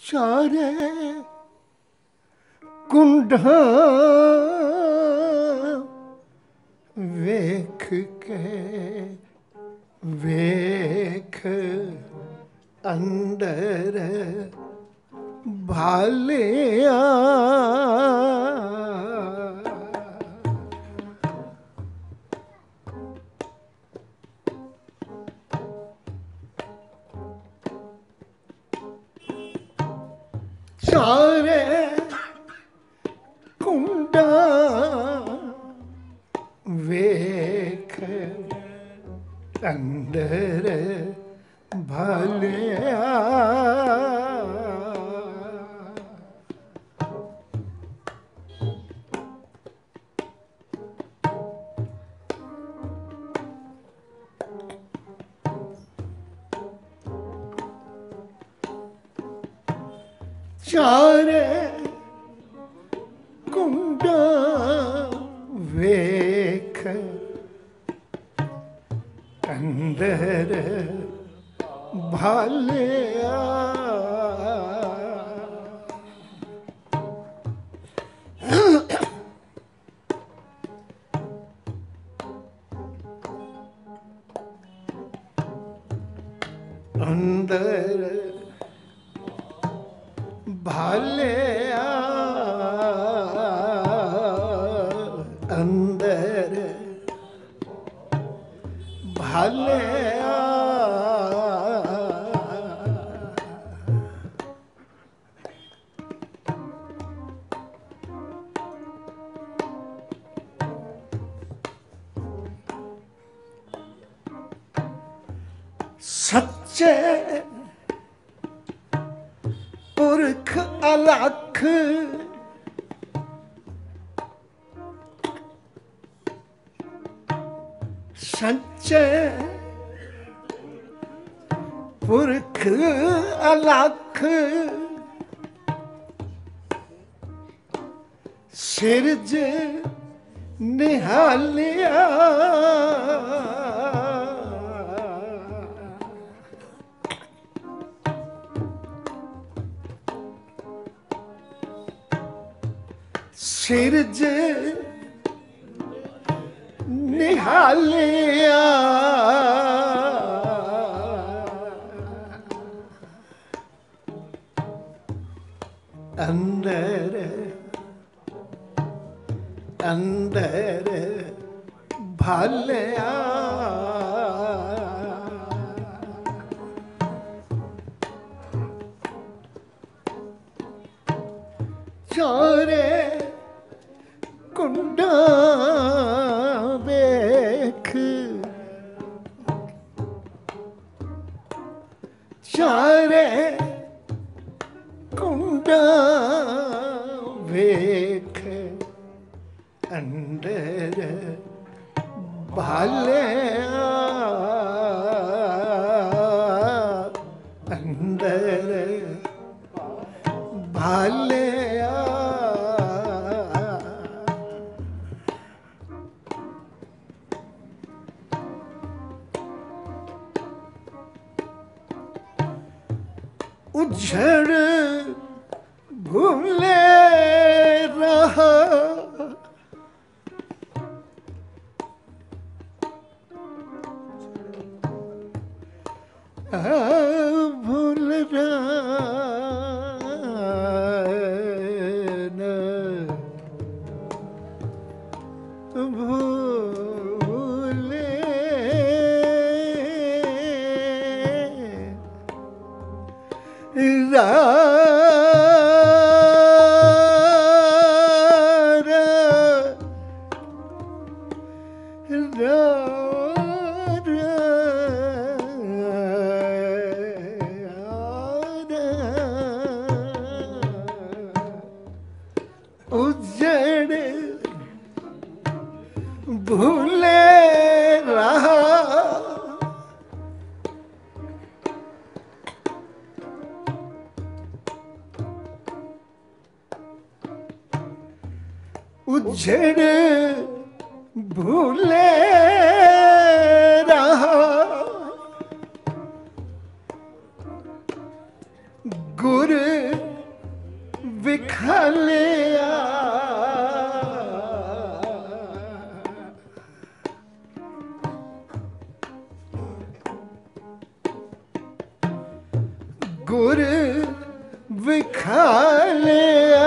ਚਾਰੇ ਕੁੰਡਾ ਵੇਖ ਕੇ ਵੇਖ ਅੰਦਰ ਭਾਲਿਆ ਚਾਰੇ ਕੁੰਡਾ ਵੇਖ ਅੰਦਰ ਭਲਿਆ ਚਾਰੇ ਕੁੰਡਾ ਵੇਖ। ਅੰਦਰ ਭਾਲਿਆ ਭਾਲਿਆ ਸੱਚੇ ਪੁਰਖ ਅਲਖ ਪੁਰਖ ਅਲਖ। ਸਿਰਜ ਨਿਹਾਲਿਆ। ਸਿਰਜ ਨਿਹਾਲਿਆ। ਭਾਲਿਆ ਭਾਲਿਆ ਗੁਰ ਵਿਖਾਲਿਆ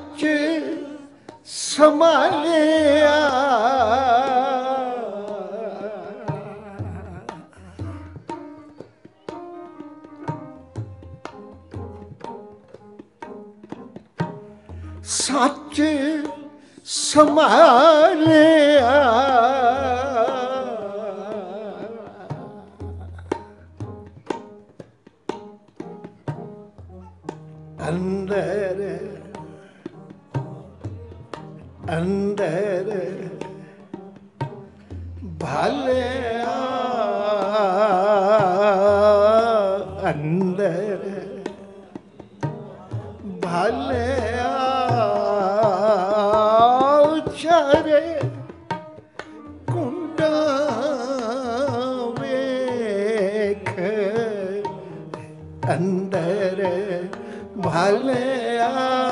ਵਿੱਚ ਸਮਾਲਿਆ ਸੱਚ ਸਮਾਲਿਆ ਅੰਦਰ ਭਲਿਆ ਅੰਦਰ ਭਲਿਆ ਅੰਦਰ ਭਲਿਆ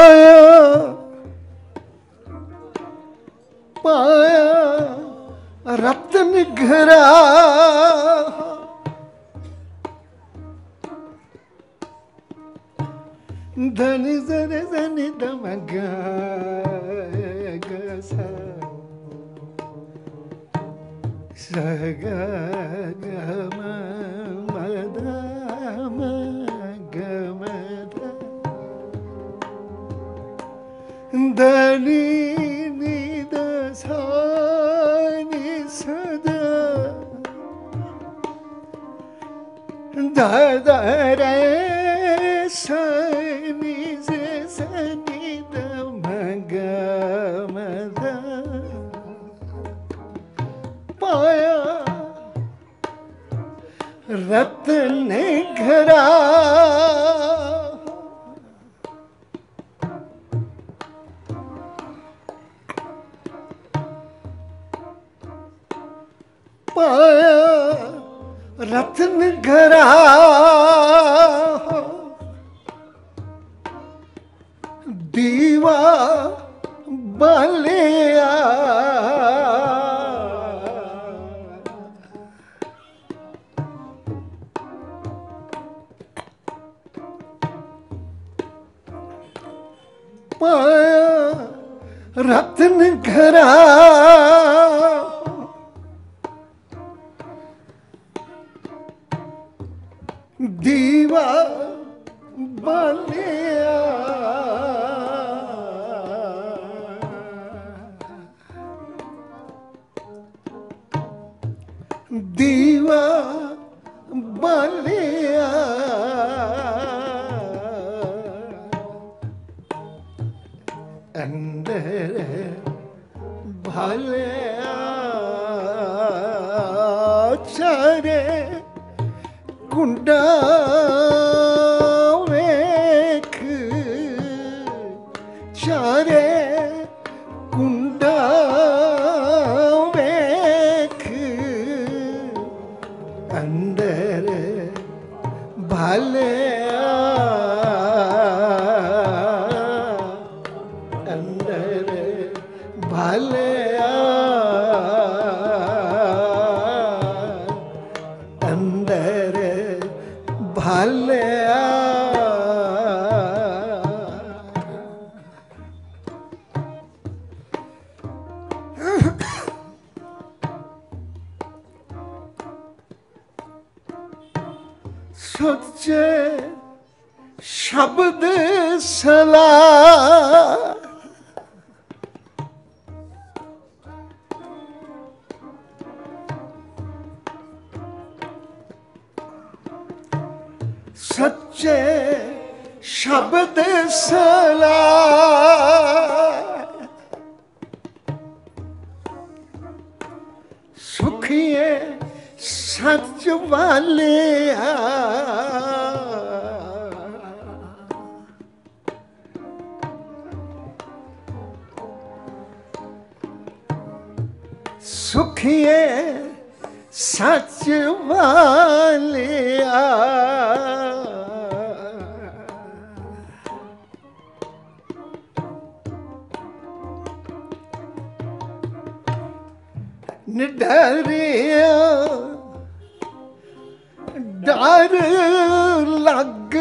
ਪਾਇਆ ਪਾਇਆ ਰਤਨ ਘਰਾ धन जर जन दमग सा ग ਸਾਰੇ ਕੁੰਡਾ ਡਰ ਲੱਗ।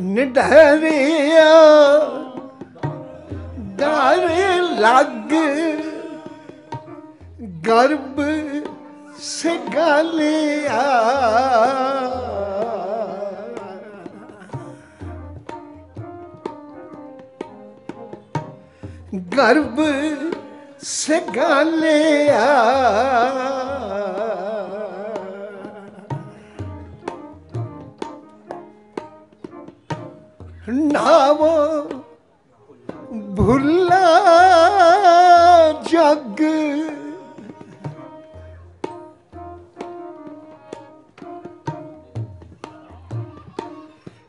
ਨਿਡਰਿਆ ਡਰ ਲੱਗ। ਗਰਭ ਸਿਗਾਲਿਆ ਗਰਭ ਸਿਗਾਲਿਆ ਨਾਮ ਭੁੱਲਾ ਜਗ।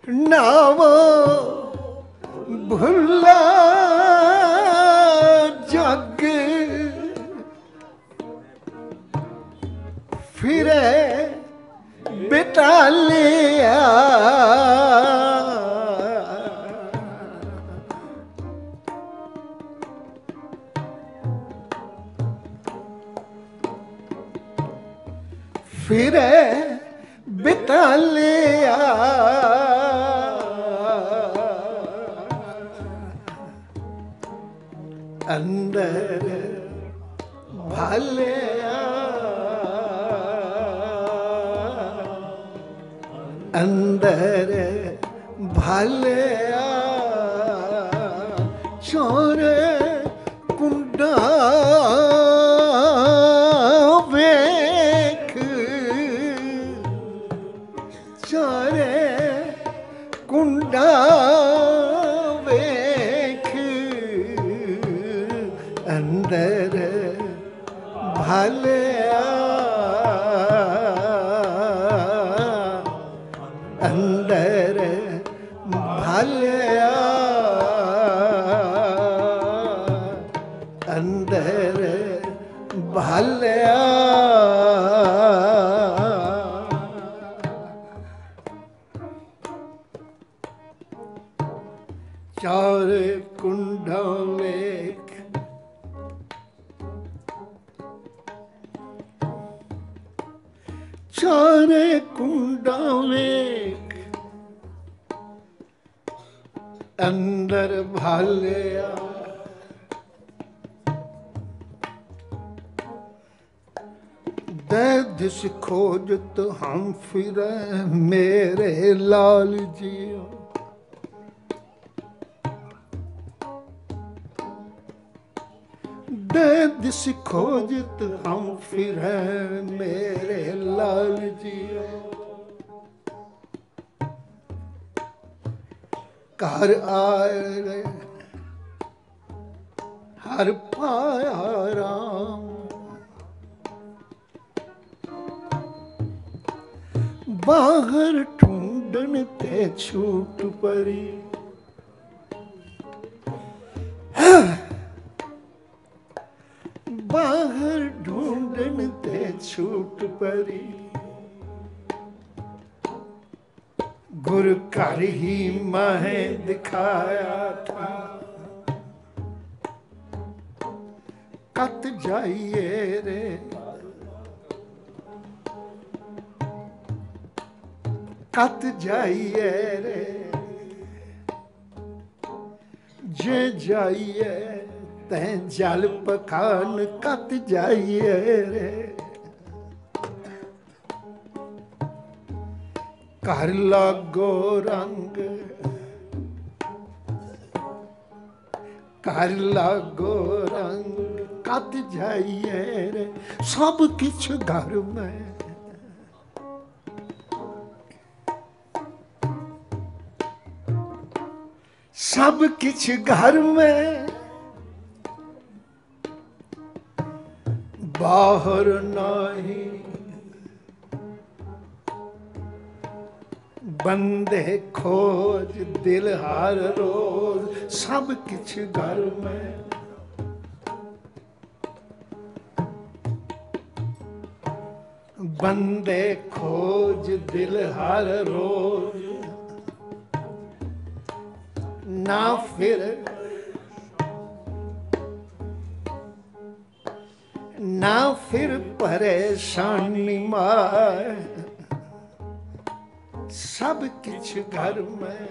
ਨਾਮ ਭੁੱਲਾ ਜਗ ਫਿਰੇ ਬਿਟਾ ਲਿਆ। ਫਿਰੇ ਬਿਟਾ ਲਿਆ। ਅੰਦਰ ਭਲਿਆ। ਅੰਦਰ ਭਲਿਆ ਚੋਰ ਹਮ ਫਿਰੇ ਮੇਰੇ ਲਾਲ ਜੀਓ। ਦੇ ਦਿਸ ਖੋਜਤ ਹਮ ਫਿਰੇ ਮੇਰੇ ਲਾਲ ਜੀਓ। ਘਰ ਆਏ ਪਰੀ ਗੁਰ ਘਰ ਹੀ ਮਾਹੇ ਦਿਖਾਇਆ ਥਾ ਕਤ ਜਾਈਏ ਰੇ ਕਤ ਜਾਈਏ ਰੇ ਜੇ ਜਾਈਏ ਤੈਂ ਜਲ ਪਖਾਨ ਕਤ ਜਾਈਏ ਰੇ ਘਰ ਲਾਗੋ ਰੰਗ। ਘਰ ਲਾਗੋ ਰੰਗ ਕਤ ਜਾਈਏ ਰੇ, ਸਭ ਕਿਛ ਘਰ ਮੈਂ। ਸਭ ਕਿਛ ਘਰ ਮੈਂ। ਬਾਹਰ ਨਹੀਂ ਬੰਦੇ ਖੋਜ, ਦਿਲ ਹਰ ਰੋਜ਼, ਸਭ ਕੁਛ ਘਰ ਮੈਂ। ਬੰਦੇ ਖੋਜ, ਦਿਲ ਹਰ ਰੋਜ਼। ਨਾ ਫਿਰ ਨਾ ਫਿਰ ਪਰੇਸ਼ਾਨੀ ਮਾਰ। ਸਭ ਕਿਛ ਘਰ ਮੈਂ।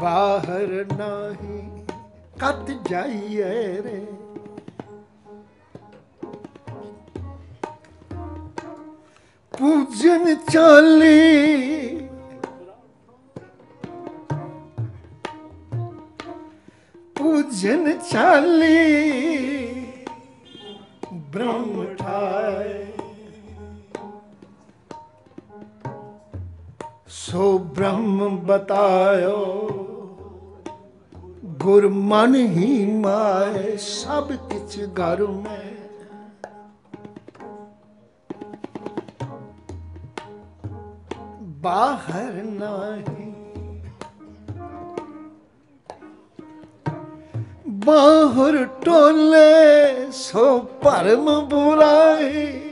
ਬਾਹਰ ਨਹੀਂ ਕਤ ਜਾਈਏ ਰੇ। ਪੂਜਨ ਚਾਲੀ ਪੂਜਨ ਚਾਲੀ ਬ੍ਰਹਮ ਠਾਏ। ਸੋ ਬ੍ਰਹਮ ਬਤਾਇਓ, ਗੁਰ ਮਨ ਹੀ ਮਾਏ, ਸਭ ਕਿਛ ਘਰ ਮੈਂ। ਬਾਹਰ ਨਹੀਂ, ਬਾਹਰ ਟੋਲੇ, ਸੋ ਪਰਮ ਬੁਰਾਈ।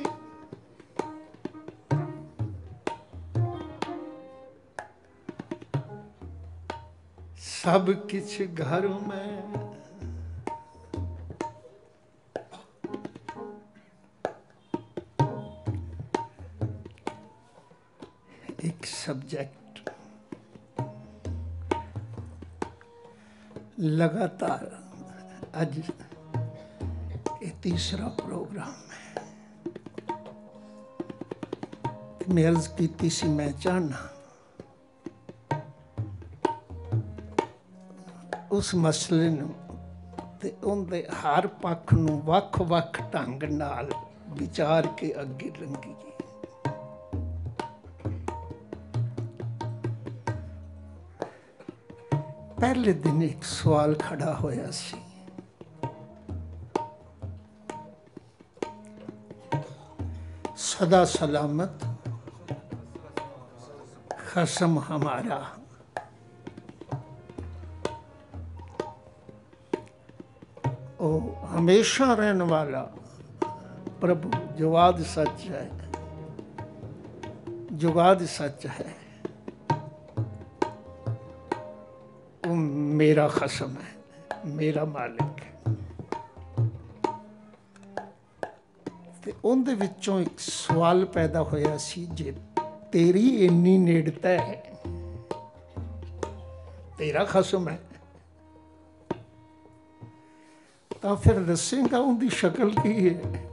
ਸਭ ਕਿਛ ਘਰ ਮੈਂ। ਇੱਕ ਸਬਜੈਕਟ ਲਗਾਤਾਰ ਅੱਜ ਇਹ ਤੀਸਰਾ ਪ੍ਰੋਗਰਾਮ ਹੈ। ਮੈਂ ਕੀਤੀ ਸੀ, ਮੈਂ ਚਾਹਨਾ ਉਸ ਮਸਲੇ ਨੂੰ ਤੇ ਉਹਦੇ ਹਰ ਪੱਖ ਨੂੰ ਵੱਖ-ਵੱਖ ਢੰਗ ਨਾਲ ਵਿਚਾਰ ਕੇ ਅੱਗੇ ਲੰਗੀ ਪਹਿਲੇ ਦਿਨ ਇੱਕ ਸਵਾਲ ਖੜਾ ਹੋਇਆ ਸੀ। ਸਦਾ ਸਲਾਮਤ ਖਸਮ ਹਮਾਰਾ। ਹਮੇਸ਼ਾ ਰਹਿਣ ਵਾਲਾ ਪ੍ਰਭੂ ਜਵਾਦ ਸੱਚ ਹੈ। ਜੁਗਾਦ ਸੱਚ ਹੈ, ਉਹ ਮੇਰਾ ਖਸਮ ਹੈ, ਮੇਰਾ ਮਾਲਕ ਹੈ। ਤੇ ਉਹਦੇ ਵਿੱਚੋਂ ਇੱਕ ਸਵਾਲ ਪੈਦਾ ਹੋਇਆ ਸੀ ਜੇ ਤੇਰੀ ਇੰਨੀ ਨੇੜਤਾ ਹੈ, ਤੇਰਾ ਖਸਮ ਹੈ। ਤਾਂ ਫਿਰ ਦੱਸੇਗਾ ਉਹਦੀ ਸ਼ਕਲ ਕੀ ਹੈ।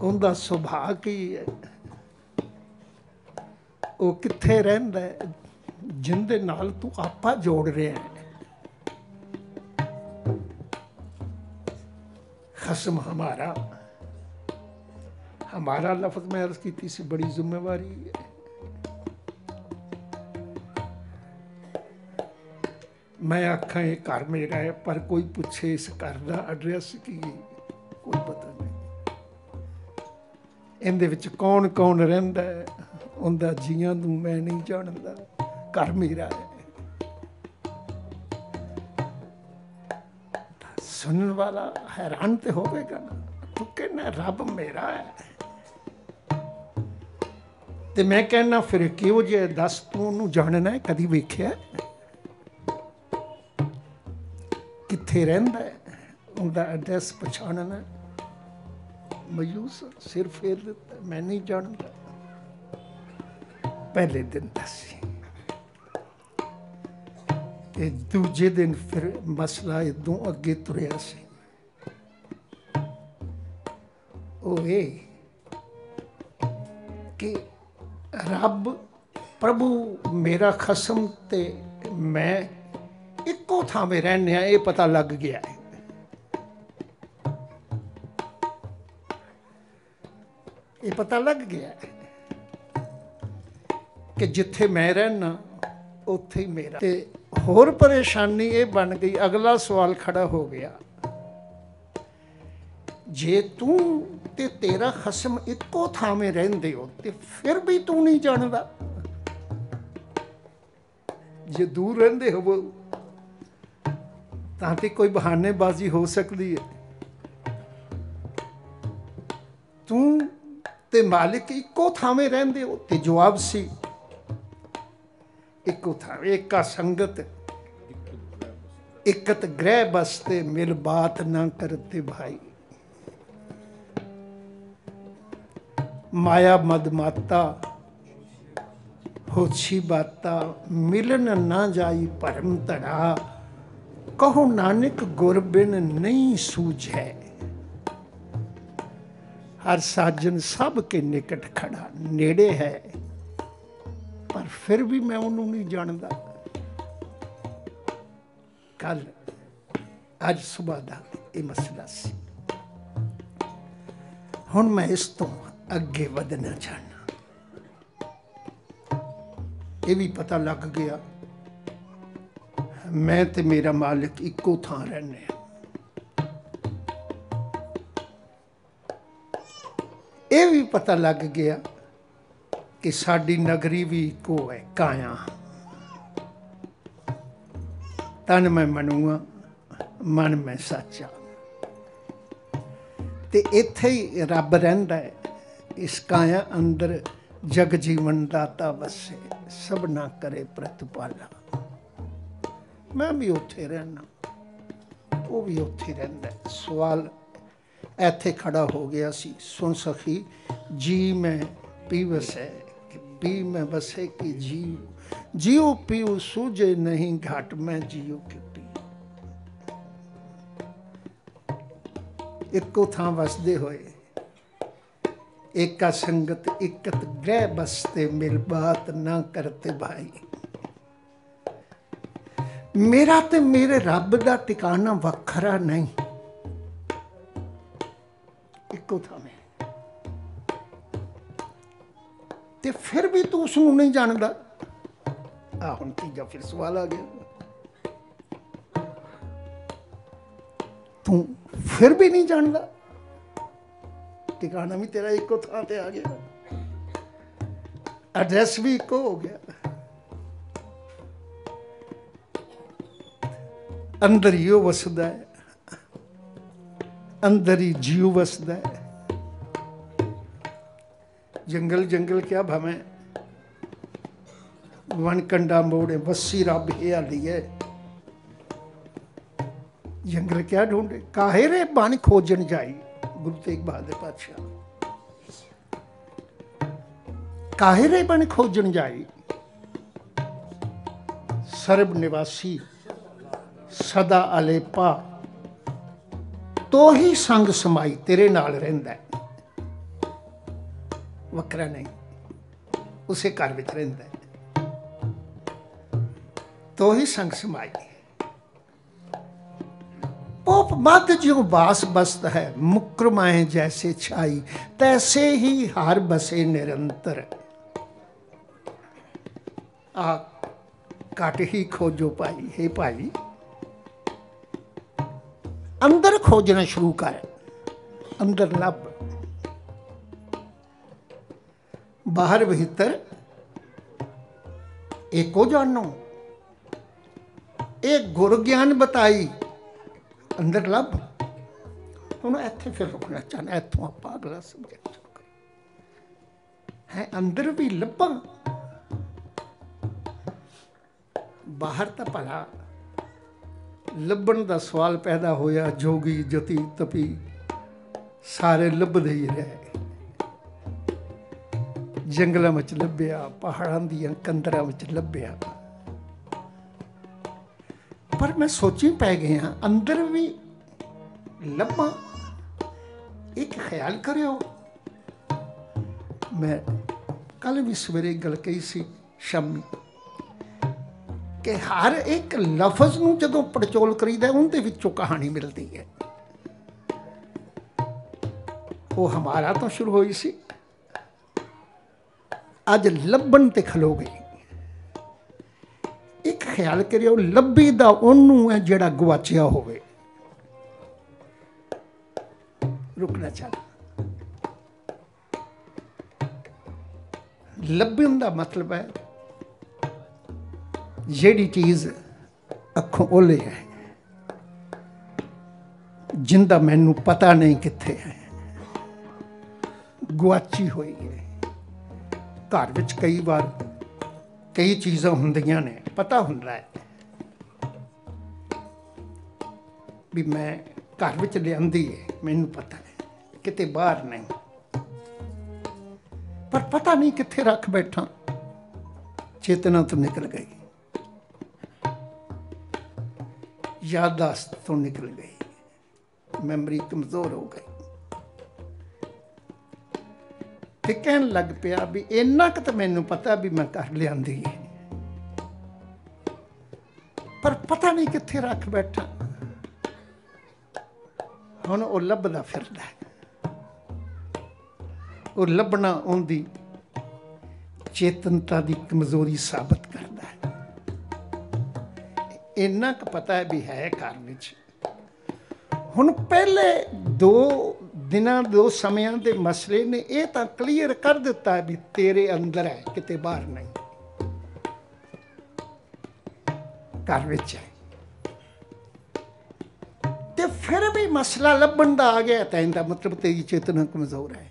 ਉਹਦਾ ਸੁਭਾਅ ਕੀ ਹੈ। ਉਹ ਕਿੱਥੇ ਰਹਿੰਦਾ ਹੈ, ਜਿੰਦੇ ਨਾਲ ਤੂੰ ਆਪਾ ਜੋੜ ਰਿਹਾ ਹੈ। ਖਸਮ ਹਮਾਰਾ। ਹਮਾਰਾ ਲਫ਼ਜ਼ ਮੈਂ ਅਰਜ਼ ਕੀਤੀ ਸੀ, ਬੜੀ ਜ਼ਿੰਮੇਵਾਰੀ ਹੈ। ਮੈਂ ਆਖਾਂ ਇਹ ਘਰ ਮੇਰਾ ਹੈ, ਪਰ ਕੋਈ ਪੁੱਛੇ ਇਸ ਘਰ ਦਾ ਐਡਰੈਸ ਕੀ ਕੋਈ ਪਤਾ ਨਹੀਂ। ਇਹਦੇ ਵਿੱਚ ਕੌਣ ਕੌਣ ਰਹਿੰਦਾ ਹੈ? ਉਹਦਾ ਜੀਆਂ ਨੂੰ ਮੈਂ ਨਹੀਂ ਜਾਣਦਾ। ਘਰ ਮੇਰਾ ਹੈ। ਸੁਣਨ ਵਾਲਾ ਹੈਰਾਨ ਤੇ ਹੋਵੇਗਾ ਨਾ ਤੂੰ ਕਹਿੰਦਾ ਰੱਬ ਮੇਰਾ ਹੈ। ਤੇ ਮੈਂ ਕਹਿੰਦਾ, ਫਿਰ ਕਿਉਂ ਜੇ ਦੱਸ ਤੂੰ ਉਹਨੂੰ ਜਾਣਨਾ ਹੈ? ਕਦੀ ਵੇਖਿਆ ਕਿੱਥੇ ਰਹਿੰਦਾ ਉਹਦਾ ਐਡਰੈਸ ਪਛਾਣਨਾ ਮਯੂਸ ਸਿਰ ਫੇਰ ਦਿੱਤਾ, ਮੈਂ ਨਹੀਂ ਜਾਣਦਾ। ਪਹਿਲੇ ਦਿਨ ਦੱਸੀ ਤੇ ਦੂਜੇ ਦਿਨ ਫਿਰ ਮਸਲਾ ਇਦੋਂ ਅੱਗੇ ਤੁਰਿਆ ਸੀ। ਉਹ ਇਹ ਕਿ ਰੱਬ ਪ੍ਰਭੂ ਮੇਰਾ ਖਸਮ ਤੇ ਮੈਂ ਇੱਕੋ ਥਾਂ 'ਤੇ ਰਹਿੰਦੇ ਆ ਇਹ ਪਤਾ ਲੱਗ ਗਿਆ ਹੈ। ਇਹ ਪਤਾ ਲੱਗ ਗਿਆ ਕਿ ਜਿੱਥੇ ਮੈਂ ਰਹਿਣਾ ਉੱਥੇ ਹੀ ਮੇਰਾ। ਤੇ ਹੋਰ ਪਰੇਸ਼ਾਨੀ ਇਹ ਬਣ ਗਈ, ਅਗਲਾ ਸਵਾਲ ਖੜਾ ਹੋ ਗਿਆ, ਜੇ ਤੂੰ ਤੇ ਤੇਰਾ ਖਸਮ ਇੱਕੋ ਥਾਵੇਂ ਰਹਿੰਦੇ ਹੋ, ਤੇ ਫਿਰ ਵੀ ਤੂੰ ਨਹੀਂ ਜਾਣਦਾ। ਜੇ ਦੂਰ ਰਹਿੰਦੇ ਹੋ ਤਾਂ ਕਿ ਕੋਈ ਬਹਾਨੇਬਾਜ਼ੀ ਹੋ ਸਕਦੀ ਹੈ। ਤੂੰ ਤੇ ਮਾਲਿਕ ਇੱਕੋ ਥਾਵੇਂ ਰਹਿੰਦੇ ਹੋ, ਤੇ ਜਵਾਬ ਸੀ, ਇੱਕੋ ਥਾਵੇਂ, ਇੱਕਾ ਸੰਗਤ, ਇਕਤ ਗ੍ਰਹਿ ਬਸਤੇ ਮਿਲ ਬਾਤ ਨਾ ਕਰਤੇ ਭਾਈ। ਮਾਇਆ ਮਦ ਮਾਤਾ ਹੋਛੀ ਬਾਤਾ, ਮਿਲਨ ਨਾ ਜਾਈ ਭਰਮ ਧੜਾ। ਕਹੋ ਨਾਨਕ ਗੁਰ ਬਿਨ ਨਹੀਂ ਸੂਝੈ ਹਰ ਸਾਜਨ ਸਭ ਕੇ ਨਿਕਟ ਖੜਾ, ਨੇੜੇ ਹੈ। ਪਰ ਫਿਰ ਵੀ ਮੈਂ ਉਹਨੂੰ ਨਹੀਂ ਜਾਣਦਾ। ਕੱਲ, ਅੱਜ ਸਵੇਰ ਦਾ ਇਹ ਮਸਲਾ ਸੀ। ਹੁਣ ਮੈਂ ਇਸ ਤੋਂ ਅੱਗੇ ਵਧਣਾ ਚਾਹਨਾ ਇਹ ਵੀ ਪਤਾ ਲੱਗ ਗਿਆ ਮੈਂ ਤੇ ਮੇਰਾ ਮਾਲਕ ਇੱਕੋ ਥਾਂ ਰਹਿੰਦੇ ਆ ਇਹ ਵੀ ਪਤਾ ਲੱਗ ਗਿਆ ਕਿ ਸਾਡੀ ਨਗਰੀ ਵੀ ਇੱਕੋ ਹੈ, ਕਾਇਆ। ਤਨ ਮੈਂ ਮਨੂਆ ਮਨ ਮੈਂ ਸੱਚਾ। ਤੇ ਇੱਥੇ ਹੀ ਰੱਬ ਰਹਿੰਦਾ ਹੈ, ਇਸ ਕਾਇਆ ਅੰਦਰ ਜਗ ਜੀਵਨ ਦਾਤਾ ਵਸੇ ਸਭ ਨਾ ਕਰੇ ਪ੍ਰਤਪਾਲਾ। ਮੈਂ ਵੀ ਉੱਥੇ ਰਹਿਣਾ ਉਹ ਵੀ ਉੱਥੇ ਰਹਿੰਦਾ। ਸਵਾਲ ਇੱਥੇ ਖੜਾ ਹੋ ਗਿਆ ਸੀ। ਸੁਣ ਸਖੀ, ਜੀ ਮੈਂ ਪੀ ਵਸੈ ਕਿ ਪੀ ਮੈਂ ਵਸੇ ਕਿ ਜੀ ਜਿਉ ਪੀਉ, ਸੂਝੇ ਨਹੀਂ ਘਟ, ਮੈਂ ਜਿਉ ਕਿ ਪੀ। ਇੱਕੋ ਥਾਂ ਵਸਦੇ ਹੋਏ, ਏਕਾ ਸੰਗਤ ਇਕਤ ਗ੍ਰਹਿ ਬਸਤੇ, ਮਿਲ ਬਾਤ ਨਾ ਕਰਤੇ ਭਾਈ। ਮੇਰਾ ਤੇ ਮੇਰੇ ਰੱਬ ਦਾ ਟਿਕਾਣਾ ਵੱਖਰਾ ਨਹੀਂ। ਇੱਕੋ ਥਾਂ ਹੈ। ਤੇ ਫਿਰ ਵੀ ਤੂੰ ਉਸ ਨੂੰ ਨਹੀਂ ਜਾਣਦਾ। ਆ ਹੁਣ ਤੀਜਾ ਫਿਰ ਸਵਾਲ ਆ ਗਿਆ। ਤੂੰ ਫਿਰ ਵੀ ਨਹੀਂ ਜਾਣਦਾ। ਟਿਕਾਣਾ ਵੀ ਤੇਰਾ ਇੱਕੋ ਥਾਂ ਤੇ ਆ ਗਿਆ। ਐਡਰੈਸ ਵੀ ਇੱਕੋ ਹੋ ਗਿਆ। ਅੰਦਰ ਹੀ ਉਹ ਵਸਦਾ ਹੈ। ਅੰਦਰ ਹੀ ਜੀਵ ਵਸਦਾ ਹੈ। ਜੰਗਲ ਜੰਗਲ ਕਿਆ ਭਵੇਂ ਵਣ ਕੰਡਾ ਮੋੜੇ, ਵਸੀ ਰੱਬ ਇਹ ਹਾਲੀ ਜੰਗਲ ਕਿਆ ਢੂੰਡੇ ਕਾਹੇ ਰੇ ਬਨ ਖੋਜਣ ਜਾਈ? ਗੁਰੂ ਤੇਗ ਬਹਾਦਰ ਪਾਤਸ਼ਾਹ। ਕਾਹੇ ਰੇ ਬਨ ਖੋਜਣ ਜਾਈ? ਸਰਬ ਨਿਵਾਸੀ ਸਦਾ ਅਲੇਪਾ। ਤੋ ਹੀ ਸੰਗ ਸਮਾਈ ਤੇਰੇ ਨਾਲ ਰਹਿੰਦਾ ਹੈ। ਵੱਖਰਾ ਨਹੀਂ, ਉਸੇ ਘਰ ਵਿੱਚ ਰਹਿੰਦਾ ਹੈ। ਤੋ ਹੀ ਸੰਗ ਸਮਾਈ। ਪੋਪ ਮਦ ਜੋ ਬਾਸ ਬਸਤ ਹੈ ਮੁਕਰਮਾਏ ਜੈਸੇ ਛਾਈ, ਤੈਸੇ ਹੀ ਹਰ ਬਸੇ ਨਿਰੰਤਰ। ਆ ਘਟ ਹੀ ਖੋਜੋ ਭਾਈ, ਹੈ ਭਾਈ। ਅੰਦਰ ਖੋਜਣਾ ਸ਼ੁਰੂ ਕਰ। ਅੰਦਰ ਲੱਭ। ਬਾਹਰ ਭੀਤਰ ਇੱਕੋ ਜਾਣੋ। ਇਹ ਗੁਰ ਗਿਆਨ ਬਤਾਈ। ਅੰਦਰ ਲੱਭ। ਹੁਣ ਇੱਥੇ ਫਿਰ ਰੁਕਣਾ ਚਾਹਨਾ ਇੱਥੋਂ ਆਪਾਂ ਅਗਲਾ ਸਬਜੈਕਟ ਹੈ, ਅੰਦਰ ਵੀ ਲੱਭਾਂ। ਬਾਹਰ ਤਾਂ ਭਲਾ ਲੱਭਣ ਦਾ ਸਵਾਲ ਪੈਦਾ ਹੋਇਆ, ਜੋਗੀ, ਜਤੀ, ਤਪੀ, ਸਾਰੇ ਲੱਭਦੇ ਹੀ ਰਹੇ। ਜੰਗਲਾਂ ਵਿੱਚ ਲੱਭਿਆ, ਪਹਾੜਾਂ ਦੀਆਂ ਕੰਦਰਾਂ ਵਿੱਚ ਲੱਭਿਆ। ਪਰ ਮੈਂ ਸੋਚੀ ਪੈ ਗਿਆ, ਅੰਦਰ ਵੀ ਲੱਭਾਂ। ਇੱਕ ਖਿਆਲ ਕਰਿਓ। ਮੈਂ ਕੱਲ ਵੀ ਸਵੇਰੇ ਗੱਲ ਕਹੀ ਸੀ, ਸ਼ਾਮੀ। ਕਿ ਹਰ ਇੱਕ ਲਫ਼ਜ਼ ਨੂੰ ਜਦੋਂ ਪੜਚੋਲ ਕਰੀਦਾ, ਉਹਦੇ ਵਿੱਚੋਂ ਕਹਾਣੀ ਮਿਲਦੀ ਹੈ। ਉਹ ਹਮਾਰਾ ਤੋਂ ਸ਼ੁਰੂ ਹੋਈ ਸੀ। ਅੱਜ ਲੱਭਣ ਤੇ ਖਲੋ ਗਈ। ਇੱਕ ਖਿਆਲ ਕਰਿਓ, ਲੱਭੀ ਦਾ ਉਹਨੂੰ ਹੈ ਜਿਹੜਾ ਗਵਾਚਿਆ ਹੋਵੇ। ਰੁਕਣਾ ਚਾਹੀਦਾ ਲੱਭਣ ਦਾ ਮਤਲਬ ਹੈ ਜਿਹੜੀ ਚੀਜ਼ ਅੱਖੋਂ ਓਲੇ ਹੈ, ਜਿੰਦਾ ਮੈਨੂੰ ਪਤਾ ਨਹੀਂ ਕਿੱਥੇ ਹੈ। ਗੁਆਚੀ ਹੋਈ ਹੈ। ਘਰ ਵਿੱਚ ਕਈ ਵਾਰ ਕਈ ਚੀਜ਼ਾਂ ਹੁੰਦੀਆਂ ਨੇ, ਪਤਾ ਹੁੰਦਾ ਹੈ ਵੀ ਮੈਂ ਘਰ ਵਿੱਚ ਲਿਆਂਦੀ ਹੈ, ਮੈਨੂੰ ਪਤਾ ਹੈ, ਕਿਤੇ ਬਾਹਰ ਨਹੀਂ। ਪਰ ਪਤਾ ਨਹੀਂ ਕਿੱਥੇ ਰੱਖ ਬੈਠਾ, ਚੇਤਨਾ ਤੋਂ ਨਿਕਲ ਗਈ। ਯਾਦਾਸ਼ਤ ਤੋਂ ਨਿਕਲ ਗਈ। ਮੈਮਰੀ ਕਮਜ਼ੋਰ ਹੋ ਗਈ। ਤੇ ਕਹਿਣ ਲੱਗ ਪਿਆ ਵੀ ਇੰਨਾ ਕੁ ਤਾਂ ਮੈਨੂੰ ਪਤਾ ਵੀ ਮੈਂ ਕਰ ਲਿਆਂਦੀ ਹੈ ਪਰ ਪਤਾ ਨਹੀਂ ਕਿੱਥੇ ਰੱਖ ਬੈਠਾ। ਹੁਣ ਉਹ ਲੱਭਦਾ ਫਿਰਦਾ ਉਹ ਲੱਭਣਾ ਆਉਂਦੀ ਚੇਤਨਤਾ ਦੀ ਕਮਜ਼ੋਰੀ ਸਾਬਤ ਇੰਨਾ ਕੁ ਪਤਾ ਹੈ ਵੀ ਹੈ ਘਰ ਵਿੱਚ। ਹੁਣ ਪਹਿਲੇ ਦੋ ਦਿਨਾਂ, ਦੋ ਸਮਿਆਂ ਦੇ ਮਸਲੇ ਨੇ, ਇਹ ਤਾਂ ਕਲੀਅਰ ਕਰ ਦਿੱਤਾ ਵੀ ਤੇਰੇ ਅੰਦਰ ਹੈ, ਕਿਤੇ ਬਾਹਰ ਨਹੀਂ। ਘਰ ਵਿੱਚ ਹੈ। ਤੇ ਫਿਰ ਵੀ ਮਸਲਾ ਲੱਭਣ ਦਾ ਆ ਗਿਆ ਤਾਂ ਇਹਦਾ ਮਤਲਬ ਤੇਰੀ ਚੇਤਨਾ ਕਮਜ਼ੋਰ ਹੈ।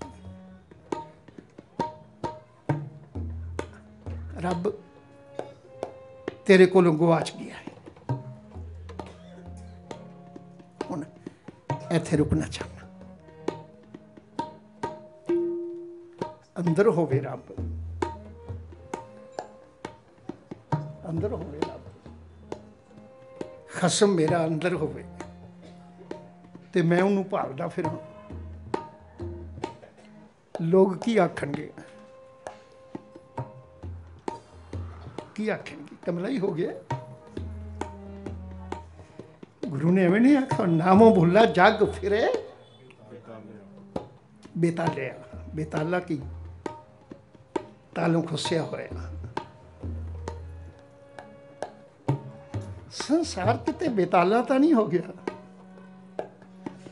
ਰੱਬ ਤੇਰੇ ਕੋਲੋਂ ਗਵਾਚ ਗਿਆ ਇੱਥੇ ਰੁਕਣਾ ਚਾਹੁੰਦਾ। ਅੰਦਰ ਹੋਵੇ ਰੱਬ। ਅੰਦਰ ਹੋਵੇ ਰੱਬ। ਖਸਮ ਮੇਰਾ ਅੰਦਰ ਹੋਵੇ। ਤੇ ਮੈਂ ਉਹਨੂੰ ਭਾਲਦਾ ਫਿਰਾਂ। ਲੋਕ ਕੀ ਆਖਣਗੇ? ਕੀ ਆਖਣਗੇ? ਕਮਲਾ ਹੀ ਹੋ ਗਿਆ। ਗੁਰੂ ਨੇ ਐਵੇਂ ਨਹੀਂ ਆਖਿਆ, ਨਾਮੋ ਭੁੱਲਾ, ਜਗ ਫਿਰੇ। ਬੇਤਾਲਿਆ ਬੇਤਾਲਾ ਕੀ ਤਾਲੋਂ ਖੁੱਸਿਆ ਹੋਇਆ। ਸੰਸਾਰ ਕਿਤੇ ਬੇਤਾਲਾ ਤਾਂ ਨਹੀਂ ਹੋ ਗਿਆ।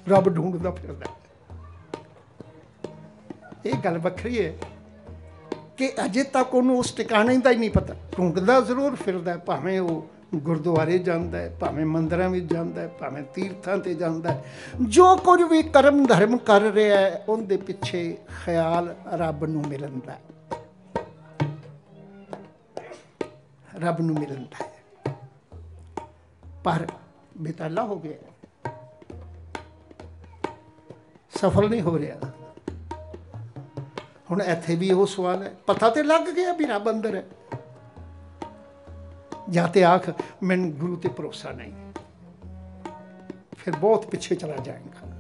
ਰੱਬ ਢੂੰਡਦਾ ਫਿਰਦਾ। ਇਹ ਗੱਲ ਵੱਖਰੀ ਹੈ ਕਿ ਅਜੇ ਤੱਕ ਉਹਨੂੰ ਉਸ ਟਿਕਾਣੇ ਦਾ ਹੀ ਨਹੀਂ ਪਤਾ। ਢੂੰਡਦਾ ਜ਼ਰੂਰ ਫਿਰਦਾ, ਭਾਵੇਂ ਉਹ ਗੁਰਦੁਆਰੇ ਜਾਂਦਾ ਹੈ, ਭਾਵੇਂ ਮੰਦਰਾਂ ਵਿੱਚ ਜਾਂਦਾ ਹੈ, ਭਾਵੇਂ ਤੀਰਥਾਂ ਤੇ ਜਾਂਦਾ ਹੈ, ਜੋ ਕੁਝ ਵੀ ਕਰਮ ਧਰਮ ਕਰ ਰਿਹਾ ਹੈ, ਉਹਦੇ ਪਿੱਛੇ ਖਿਆਲ ਰੱਬ ਨੂੰ ਮਿਲਣ ਦਾ ਰੱਬ ਨੂੰ ਮਿਲਣ ਦਾ ਪਰ ਬੇਤਾਲਾ ਹੋ ਗਿਆ ਸਫਲ ਨਹੀਂ ਹੋ ਰਿਹਾ। ਹੁਣ ਇੱਥੇ ਵੀ ਉਹ ਸਵਾਲ ਹੈ। ਪਤਾ ਤੇ ਲੱਗ ਗਿਆ ਵੀ ਰੱਬ ਅੰਦਰ ਹੈ। ਜਾਂ ਤੇ ਆਖ, ਮੈਨੂੰ ਗੁਰੂ ਤੇ ਭਰੋਸਾ ਨਹੀਂ। ਫਿਰ ਬਹੁਤ ਪਿੱਛੇ ਚਲਾ ਜਾਏਗਾ।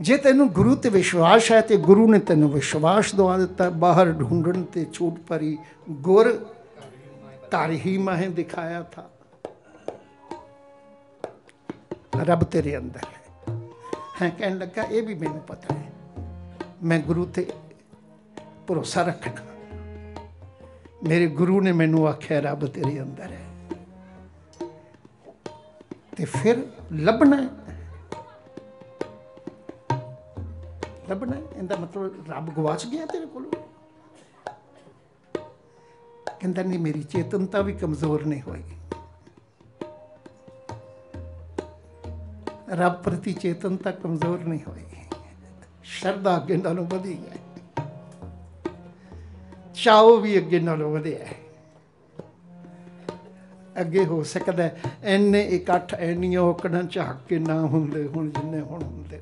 ਜੇ ਤੈਨੂੰ ਗੁਰੂ ਤੇ ਵਿਸ਼ਵਾਸ ਹੈ ਤੇ ਗੁਰੂ ਨੇ ਤੈਨੂੰ ਵਿਸ਼ਵਾਸ ਦਵਾ ਦਿੱਤਾ, ਬਾਹਰ ਢੂੰਡਣ ਤੇ ਛੂਟ ਪਰੀ ਗੁਰ ਤਾਰਹੀ ਮਾਹੇ ਦਿਖਾਇਆ ਥਾ। ਰੱਬ ਤੇਰੇ ਅੰਦਰ ਹੈ। ਹੈ ਕਹਿਣ ਲੱਗਾ, ਇਹ ਵੀ ਮੈਨੂੰ ਪਤਾ ਹੈ। ਮੈਂ ਗੁਰੂ ਤੇ ਭਰੋਸਾ ਰੱਖਣਾ। ਮੇਰੇ ਗੁਰੂ ਨੇ ਮੈਨੂੰ ਆਖਿਆ, ਰੱਬ ਤੇਰੇ ਅੰਦਰ ਹੈ। ਤੇ ਫਿਰ ਲੱਭਣਾ ਲੱਭਣਾ ਇਹਦਾ ਮਤਲਬ ਰੱਬ ਗਵਾਚ ਗਿਆ ਤੇਰੇ ਕੋਲੋਂ? ਕਹਿੰਦਾ, ਨਹੀਂ, ਮੇਰੀ ਚੇਤਨਤਾ ਵੀ ਕਮਜ਼ੋਰ ਨਹੀਂ ਹੋਈ ਰੱਬ ਪ੍ਰਤੀ ਚੇਤਨਤਾ ਕਮਜ਼ੋਰ ਨਹੀਂ ਹੋਈ ਸ਼ਰਧਾ ਅੱਗੇ ਨਾਲੋਂ ਵਧੀ ਹੈ ਚਾਓ ਵੀ ਅੱਗੇ ਨਾਲੋਂ ਵਧਿਆ ਹੈ। ਅੱਗੇ ਹੋ ਸਕਦਾ ਐਨੇ ਇਕੱਠ ਐਨੀਆਂ ਔਕੜਾਂ ਝਾਕ ਕੇ ਨਾ ਹੁੰਦੇ ਹੁਣ ਜਿੰਨੇ ਹੁਣ ਹੁੰਦੇ।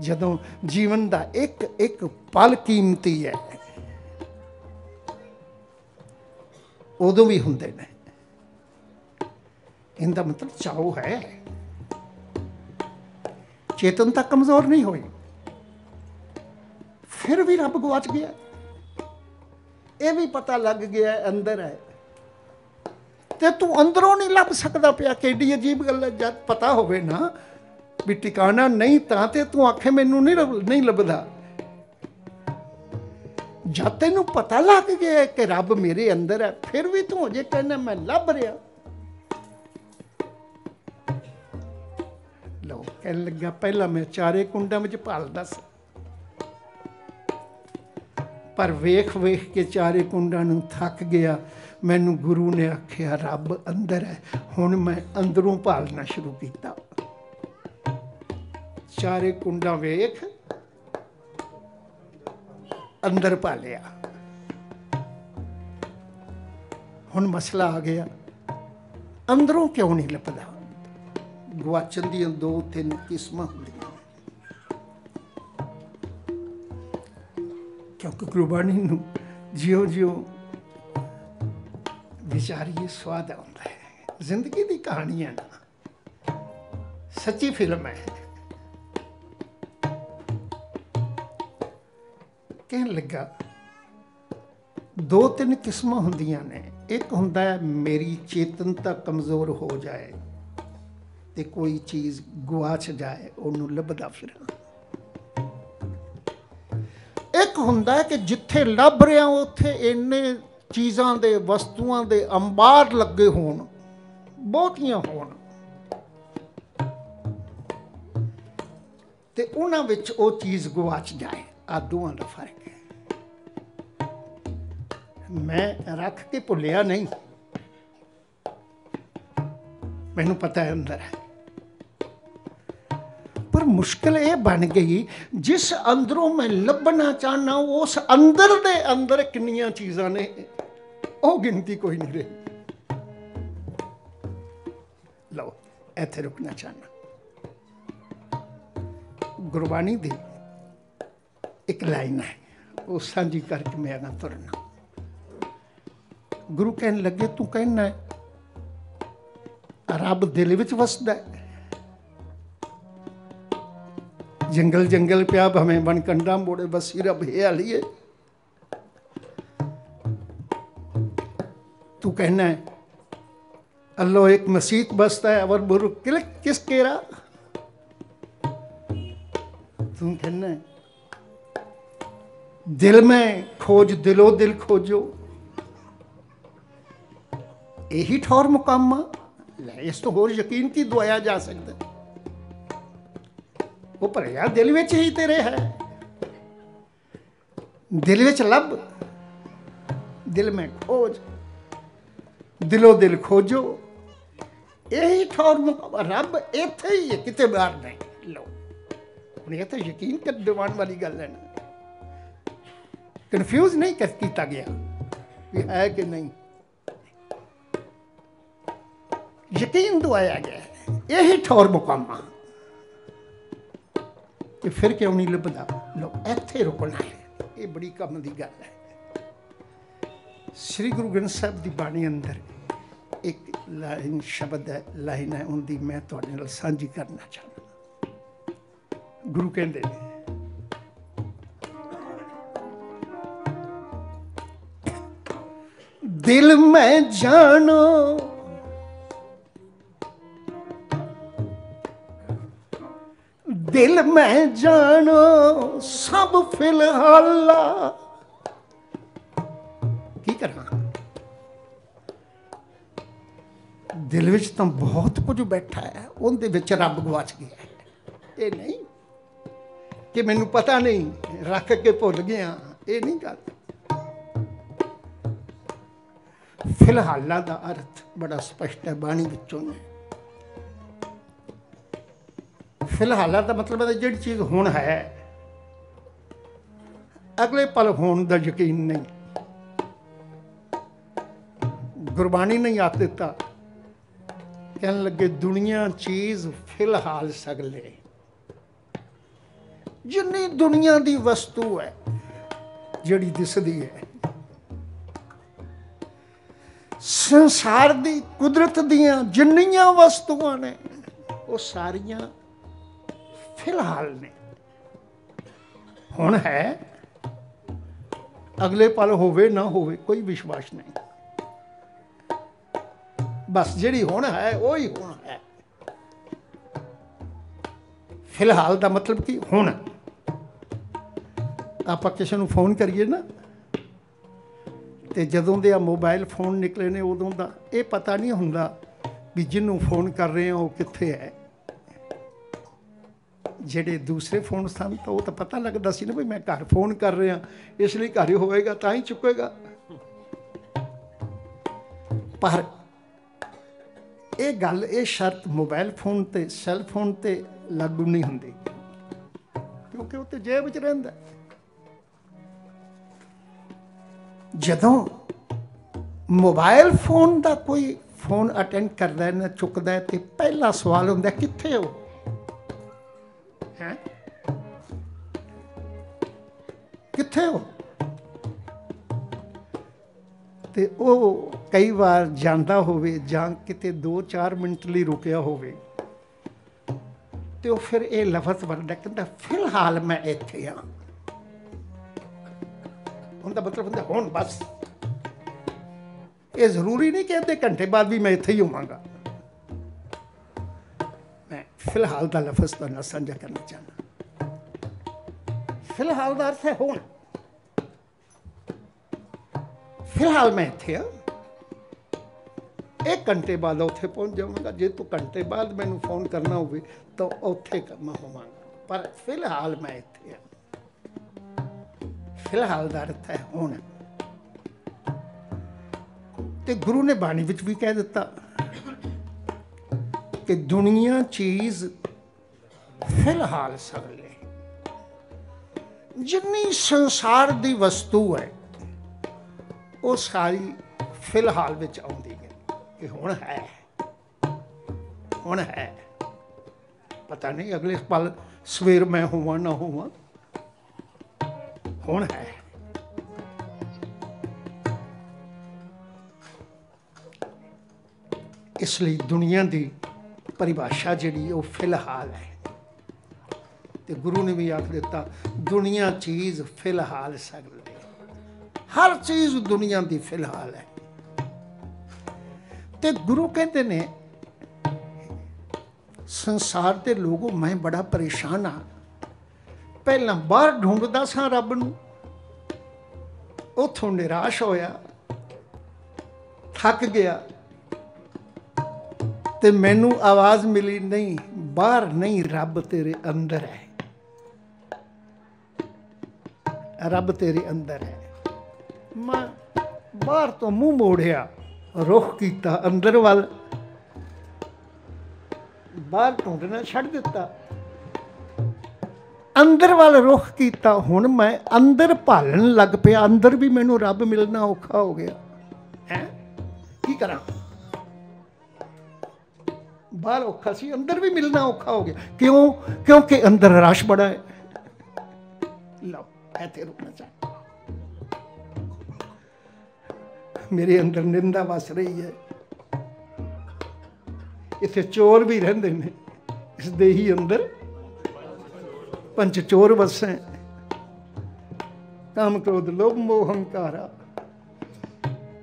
ਜਦੋਂ ਜੀਵਨ ਦਾ ਇੱਕ ਇੱਕ ਪਲ ਕੀਮਤੀ ਹੈ, ਉਦੋਂ ਵੀ ਹੁੰਦੇ ਨੇ। ਇਹਦਾ ਮਤਲਬ ਚਾਉ ਹੈ। ਚੇਤਨਤਾ ਕਮਜ਼ੋਰ ਨਹੀਂ ਹੋਈ। ਫਿਰ ਵੀ ਰੱਬ ਗਵਾਚ ਗਿਆ। ਇਹ ਵੀ ਪਤਾ ਲੱਗ ਗਿਆ ਅੰਦਰ ਹੈ। ਤੇ ਤੂੰ ਅੰਦਰੋਂ ਨਹੀਂ ਲੱਭ ਸਕਦਾ ਪਿਆ, ਕਿੱਡੀ ਅਜੀਬ ਗੱਲ ਹੈ। ਜਦ ਪਤਾ ਹੋਵੇ ਨਾ ਵੀ ਟਿਕਾਣਾ ਨਹੀਂ, ਤਾਂ ਤੇ ਤੂੰ ਆਖੇ ਮੈਨੂੰ ਨਹੀਂ ਨਹੀਂ ਲੱਭਦਾ। ਜਦ ਤੈਨੂੰ ਪਤਾ ਲੱਗ ਗਿਆ ਕਿ ਰੱਬ ਮੇਰੇ ਅੰਦਰ ਹੈ, ਫਿਰ ਵੀ ਤੂੰ ਅਜੇ ਕਹਿੰਦਾ, ਮੈਂ ਲੱਭ ਰਿਹਾ। ਲੋ ਕਹਿਣ ਲੱਗਾ, ਪਹਿਲਾਂ ਮੈਂ ਚਾਰੇ ਕੁੰਡਾਂ ਵਿੱਚ ਭਾਲਦਾ ਸੀ। ਪਰ ਵੇਖ ਵੇਖ ਕੇ ਚਾਰੇ ਕੁੰਡਾਂ ਨੂੰ ਥੱਕ ਗਿਆ। ਮੈਨੂੰ ਗੁਰੂ ਨੇ ਆਖਿਆ, ਰੱਬ ਅੰਦਰ ਹੈ। ਹੁਣ ਮੈਂ ਅੰਦਰੋਂ ਭਾਲਣਾ ਸ਼ੁਰੂ ਕੀਤਾ। ਚਾਰੇ ਕੁੰਡਾਂ ਵੇਖ ਅੰਦਰ ਭਾਲਿਆ। ਹੁਣ ਮਸਲਾ ਆ ਗਿਆ। ਅੰਦਰੋਂ ਕਿਉਂ ਨਹੀਂ ਲੱਭਦਾ? ਗਵਾਚਣ ਦੀਆਂ ਦੋ ਤਿੰਨ ਕਿਸਮਾਂ ਹੁੰਦੀਆਂ। ਕਿਉਂਕਿ ਗੁਰਬਾਣੀ ਨੂੰ ਜਿਉਂ ਜਿਉਂ ਵਿਚਾਰੀਏ ਸਵਾਦ ਆਉਂਦਾ ਹੈ। ਜ਼ਿੰਦਗੀ ਦੀ ਕਹਾਣੀ ਹੈ ਨਾ। ਸੱਚੀ ਫਿਲਮ ਹੈ। ਕਹਿਣ ਲੱਗਾ ਦੋ ਤਿੰਨ ਕਿਸਮਾਂ ਹੁੰਦੀਆਂ ਨੇ। ਇੱਕ ਹੁੰਦਾ ਹੈ, ਮੇਰੀ ਚੇਤਨਤਾ ਕਮਜ਼ੋਰ ਹੋ ਜਾਏ ਤੇ ਕੋਈ ਚੀਜ਼ ਗਵਾਚ ਜਾਏ, ਉਹਨੂੰ ਲੱਭਦਾ ਫਿਰਾਂ। ਇੱਕ ਹੁੰਦਾ ਕਿ ਜਿੱਥੇ ਲੱਭ ਰਿਹਾ ਉੱਥੇ ਇੰਨੇ ਚੀਜ਼ਾਂ ਦੇ, ਵਸਤੂਆਂ ਦੇ ਅੰਬਾਰ ਲੱਗੇ ਹੋਣ, ਬਹੁਤੀਆਂ ਹੋਣ। ਤੇ ਉਹਨਾਂ ਵਿੱਚ ਉਹ ਚੀਜ਼ ਗਵਾਚ ਜਾਏ ਆ ਦੋਵਾਂ ਦਾ ਫ਼ਰਕ ਹੈ। ਮੈਂ ਰੱਖ ਕੇ ਭੁੱਲਿਆ ਨਹੀਂ। ਮੈਨੂੰ ਪਤਾ ਹੈ ਅੰਦਰ ਹੈ। ਪਰ ਮੁਸ਼ਕਲ ਇਹ ਬਣ ਗਈ, ਜਿਸ ਅੰਦਰੋਂ ਮੈਂ ਲੱਭਣਾ ਚਾਹਨਾ ਉਸ ਅੰਦਰ ਦੇ ਅੰਦਰ ਕਿੰਨੀਆਂ ਚੀਜ਼ਾਂ ਨੇ, ਉਹ ਗਿਣਤੀ ਕੋਈ ਨਹੀਂ ਰਹੀ। ਲਓ, ਇੱਥੇ ਰੁਕਣਾ ਚਾਹਨਾ ਗੁਰਬਾਣੀ ਦੀ ਇੱਕ ਲਾਈਨ ਹੈ, ਉਹ ਸਾਂਝੀ ਕਰਕੇ ਮੈਂ ਨਾ ਤੁਰਨਾ। ਗੁਰੂ ਕਹਿਣ ਲੱਗੇ, ਤੂੰ ਕਹਿਣਾ ਰੱਬ ਦਿਲ ਵਿੱਚ ਵਸਦਾ ਹੈ ਜੰਗਲ ਜੰਗਲ ਪਿਆ ਭਵੇਂ ਬਣ ਕੰਡਾ ਮੋੜੇ ਬਸੀ ਰਬ ਹੈ ਆਲੀਏ तू कहना है अल्लाह एक मसीत बसता है और बुरु किल किस केरा तू कहना है दिल में खोज दिलो दिल खोजो यही ठौर मुकामा ਇਸ ਤੋਂ ਹੋਰ ਯਕੀਨ ਕੀ ਦਵਾਇਆ ਜਾ ਸਕਦਾ ਉਹ ਭਰਿਆ ਦਿਲ ਵਿੱਚ ਹੀ ਤੇਰੇ ਹੈ। ਦਿਲ ਵਿੱਚ ਲੱਭ। ਦਿਲ ਮੈਂ ਖੋਜ। ਦਿਲੋ ਦਿਲ ਖੋਜੋ। ਇਹੀ ਠੌਰ ਰੱਬ ਇੱਥੇ ਹੀ ਹੈ, ਕਿਤੇ ਬਾਹਰ ਨਹੀਂ। ਲੋ ਹੁਣ ਇਹ ਤਾਂ ਯਕੀਨ ਕਰ ਦਿਵਾਨ ਵਾਲੀ ਗੱਲ ਹੈ ਨਾ। ਕਨਫਿਊਜ਼ ਨਹੀਂ ਕਰ ਕੀਤਾ ਗਿਆ ਵੀ ਹੈ ਕਿ ਨਹੀਂ। ਯਕੀਨ ਦਵਾਇਆ ਗਿਆ। ਇਹੀ ਠੌਰ ਮੁਕਾਮਾ ਕਿ ਫਿਰ ਕਿਉਂ ਨਹੀਂ ਲੱਭਦਾ? ਲੋ ਇੱਥੇ ਰੁਕਣਾ ਹੈ ਇਹ ਬੜੀ ਕੰਮ ਦੀ ਗੱਲ ਹੈ। ਸ੍ਰੀ ਗੁਰੂ ਗ੍ਰੰਥ ਸਾਹਿਬ ਦੀ ਬਾਣੀ ਅੰਦਰ ਇੱਕ ਲਾਈਨ ਸ਼ਬਦ ਹੈ, ਲਾਈਨ ਹੈ, ਉਹਦੀ ਮੈਂ ਤੁਹਾਡੇ ਨਾਲ ਸਾਂਝੀ ਕਰਨਾ ਚਾਹੁੰਦਾ। ਗੁਰੂ ਕਹਿੰਦੇ ਨੇ, ਦਿਲ ਮੈਂ ਜਾਣੋ ਦਿਲ ਮੈਂ ਜਾਣੋ, ਸਭ ਫਿਲਹਾਲ ਕੀ ਕਰਾਂ? ਦਿਲ ਵਿੱਚ ਤਾਂ ਬਹੁਤ ਕੁਝ ਬੈਠਾ ਹੈ, ਉਹਦੇ ਵਿੱਚ ਰੱਬ ਗਵਾਚ ਗਿਆ ਇਹ ਨਹੀਂ ਕਿ ਮੈਨੂੰ ਪਤਾ ਨਹੀਂ, ਰੱਖ ਕੇ ਭੁੱਲ ਗਿਆ, ਇਹ ਨਹੀਂ ਗੱਲ। ਫਿਲਹਾਲਾਂ ਦਾ ਅਰਥ ਬੜਾ ਸਪਸ਼ਟ ਹੈ, ਬਾਣੀ ਵਿੱਚੋਂ ਨੇ। ਫਿਲਹਾਲਾਂ ਦਾ ਮਤਲਬ ਹੈ ਜਿਹੜੀ ਚੀਜ਼ ਹੁਣ ਹੈ, ਅਗਲੇ ਪਲ ਹੋਣ ਦਾ ਯਕੀਨ ਨਹੀਂ। ਗੁਰਬਾਣੀ ਨੇ ਆਖ ਦਿੱਤਾ, ਕਹਿਣ ਲੱਗੇ, ਦੁਨੀਆ ਚੀਜ਼ ਫਿਲਹਾਲ ਸਗਲੇ। ਜਿੰਨੀ ਦੁਨੀਆ ਦੀ ਵਸਤੂ ਹੈ, ਜਿਹੜੀ ਦਿਸਦੀ ਹੈ, ਸੰਸਾਰ ਦੀ ਕੁਦਰਤ ਦੀਆਂ ਜਿੰਨੀਆਂ ਵਸਤੂਆਂ ਨੇ, ਉਹ ਸਾਰੀਆਂ ਫਿਲਹਾਲ ਨੇ। ਹੁਣ ਹੈ, ਅਗਲੇ ਪਲ ਹੋਵੇ ਨਾ ਹੋਵੇ, ਕੋਈ ਵਿਸ਼ਵਾਸ ਨਹੀਂ। ਬਸ ਜਿਹੜੀ ਹੁਣ ਹੈ, ਉਹ ਹੀ ਹੁਣ ਹੈ। ਫਿਲਹਾਲ ਦਾ ਮਤਲਬ ਕੀ ਹੁਣ? ਆਪਾਂ ਕਿਸੇ ਨੂੰ ਫੋਨ ਕਰੀਏ ਨਾ, ਤੇ ਜਦੋਂ ਦੇ ਆ ਮੋਬਾਈਲ ਫੋਨ ਨਿਕਲੇ ਨੇ, ਉਦੋਂ ਦਾ ਇਹ ਪਤਾ ਨਹੀਂ ਹੁੰਦਾ ਵੀ ਜਿਹਨੂੰ ਫੋਨ ਕਰ ਰਹੇ ਆ, ਉਹ ਕਿੱਥੇ ਹੈ। ਜਿਹੜੇ ਦੂਸਰੇ ਫੋਨ ਸਨ ਤਾਂ ਉਹ ਤਾਂ ਪਤਾ ਲੱਗਦਾ ਸੀ ਨਾ ਵੀ ਮੈਂ ਘਰ ਫੋਨ ਕਰ ਰਿਹਾ, ਇਸ ਲਈ ਘਰ ਹੀ ਹੋਵੇਗਾ, ਤਾਂ ਹੀ ਚੁੱਕੇਗਾ। ਪਰ ਇਹ ਗੱਲ, ਇਹ ਸ਼ਰਤ ਮੋਬਾਈਲ ਫੋਨ ਤੇ, ਸੈੱਲ ਫੋਨ ਤੇ ਲਾਗੂ ਨਹੀਂ ਹੁੰਦੀ, ਕਿਉਂਕਿ ਉਹ ਤੇ ਜੇਬ ਵਿੱਚ ਰਹਿੰਦਾ। ਜਦੋਂ ਮੋਬਾਈਲ ਫੋਨ ਦਾ ਕੋਈ ਫੋਨ ਅਟੈਂਡ ਕਰਦਾ ਹੈ, ਨਾ ਚੁੱਕਦਾ ਹੈ, ਤੇ ਪਹਿਲਾ ਸਵਾਲ ਹੁੰਦਾ ਕਿੱਥੇ ਹੋ ਹੈ। ਕਿੱਥੇ ਹੋ? ਤੇ ਉਹ ਕਈ ਵਾਰ ਜਾਂਦਾ ਹੋਵੇ ਜਾਂ ਕਿਤੇ 2-4 ਮਿੰਟ ਲਈ ਰੁਕਿਆ ਹੋਵੇ। ਤੇ ਉਹ ਫਿਰ ਇਹ ਲਫ਼ਜ਼ ਵਰਦਾ ਕਹਿੰਦਾ, ਫਿਲਹਾਲ ਮੈਂ ਇੱਥੇ ਆ ਉਹਦਾ ਮਤਲਬ ਹੁੰਦਾ, ਹੁਣ ਬਸ। ਇਹ ਜ਼ਰੂਰੀ ਨਹੀਂ ਕਿ ਅੱਧੇ ਘੰਟੇ ਬਾਅਦ ਵੀ ਮੈਂ ਇੱਥੇ ਹੀ ਹੋਵਾਂਗਾ। ਫਿਲਹਾਲ ਦਾ ਲਫ਼ਜ਼ ਤਾਂ ਨਾ ਸਾਂਝਾ ਕਰਨਾ ਚਾਹੁੰਦਾ। ਫਿਲਹਾਲ ਦਾ ਅਰਥ ਹੈ ਹੁਣ। ਫਿਲਹਾਲ ਮੈਂ ਇੱਥੇ ਹਾਂ ਇੱਕ ਘੰਟੇ ਬਾਅਦ ਉੱਥੇ ਪਹੁੰਚ ਜਾਵਾਂਗਾ। ਜੇ ਤੂੰ ਘੰਟੇ ਬਾਅਦ ਮੈਨੂੰ ਫੋਨ ਕਰਨਾ ਹੋਵੇ, ਤਾਂ ਉੱਥੇ ਕਰਨਾ ਹੋਵਾਂਗਾ। ਪਰ ਫਿਲਹਾਲ ਮੈਂ ਇੱਥੇ ਹਾਂ ਫਿਲਹਾਲ ਦਾ ਅਰਥ ਹੈ ਹੁਣ। ਤੇ ਗੁਰੂ ਨੇ ਬਾਣੀ ਵਿੱਚ ਵੀ ਕਹਿ ਦਿੱਤਾ ਕਿ ਦੁਨੀਆ ਚੀਜ਼ ਫਿਲਹਾਲ ਸਗਲੇ ਜਿੰਨੀ ਸੰਸਾਰ ਦੀ ਵਸਤੂ ਹੈ, ਉਹ ਸਾਰੀ ਫਿਲਹਾਲ ਵਿੱਚ ਆਉਂਦੀ ਹੈ ਕਿ ਹੁਣ ਹੈ। ਹੁਣ ਹੈ। ਪਤਾ ਨਹੀਂ ਅਗਲੇ ਪਲ ਸਵੇਰ ਮੈਂ ਹੋਵਾਂ, ਨਾ ਹੋਵਾਂ। ਹੁਣ ਹੈ। ਇਸ ਲਈ ਦੁਨੀਆ ਦੀ ਪਰਿਭਾਸ਼ਾ ਜਿਹੜੀ ਉਹ ਫਿਲਹਾਲ ਹੈ। ਤੇ ਗੁਰੂ ਨੇ ਵੀ ਆਖ ਦਿੱਤਾ, ਦੁਨੀਆ ਚੀਜ਼ ਫਿਲਹਾਲ ਸਗਲ ਹਰ ਚੀਜ਼ ਦੁਨੀਆ ਦੀ ਫਿਲਹਾਲ ਹੈ। ਤੇ ਗੁਰੂ ਕਹਿੰਦੇ ਨੇ, ਸੰਸਾਰ ਦੇ ਲੋਗੋ ਮੈਂ ਬੜਾ ਪਰੇਸ਼ਾਨ ਆ ਪਹਿਲਾਂ ਬਾਹਰ ਢੂੰਡਦਾ ਸਾਂ ਰੱਬ ਨੂੰ। ਉਥੋਂ ਨਿਰਾਸ਼ ਹੋਇਆ, ਥੱਕ ਗਿਆ। ਤੇ ਮੈਨੂੰ ਆਵਾਜ਼ ਮਿਲੀ, ਨਹੀਂ, ਬਾਹਰ ਨਹੀਂ, ਰੱਬ ਤੇਰੇ ਅੰਦਰ ਹੈ। ਰੱਬ ਤੇਰੇ ਅੰਦਰ ਹੈ। ਮੈਂ ਬਾਹਰ ਤੋਂ ਮੂੰਹ ਮੋੜਿਆ, ਰੁਖ ਕੀਤਾ ਅੰਦਰ ਵੱਲ। ਬਾਹਰ ਢੂੰਡਣਾ ਛੱਡ ਦਿੱਤਾ। ਅੰਦਰ ਵੱਲ ਰੁਖ ਕੀਤਾ, ਹੁਣ ਮੈਂ ਅੰਦਰ ਭਾਲਣ ਲੱਗ ਪਿਆ। ਅੰਦਰ ਵੀ ਮੈਨੂੰ ਰੱਬ ਮਿਲਣਾ ਔਖਾ ਹੋ ਗਿਆ। ਹੈ? ਕੀ ਕਰਾਂ? ਬਾਹਰ ਔਖਾ ਸੀ, ਅੰਦਰ ਵੀ ਮਿਲਣਾ ਔਖਾ ਹੋ ਗਿਆ। ਕਿਉਂ? ਕਿਉਂਕਿ ਅੰਦਰ ਰਸ਼ ਬੜਾ ਹੈ। ਲਓ ਇੱਥੇ ਰੁਕਣਾ ਚਾਹ ਮੇਰੇ ਅੰਦਰ ਨਿੰਦਾ ਵਸ ਰਹੀ ਹੈ। ਇੱਥੇ ਚੋਰ ਵੀ ਰਹਿੰਦੇ ਨੇ। ਇਸ ਦੇ ਹੀ ਅੰਦਰ ਪੰਜ ਚੋਰ ਵਸੈ ਕਾਮ ਕ੍ਰੋਧ, ਲੋਭ, ਮੋਹ, ਹੰਕਾਰਾ।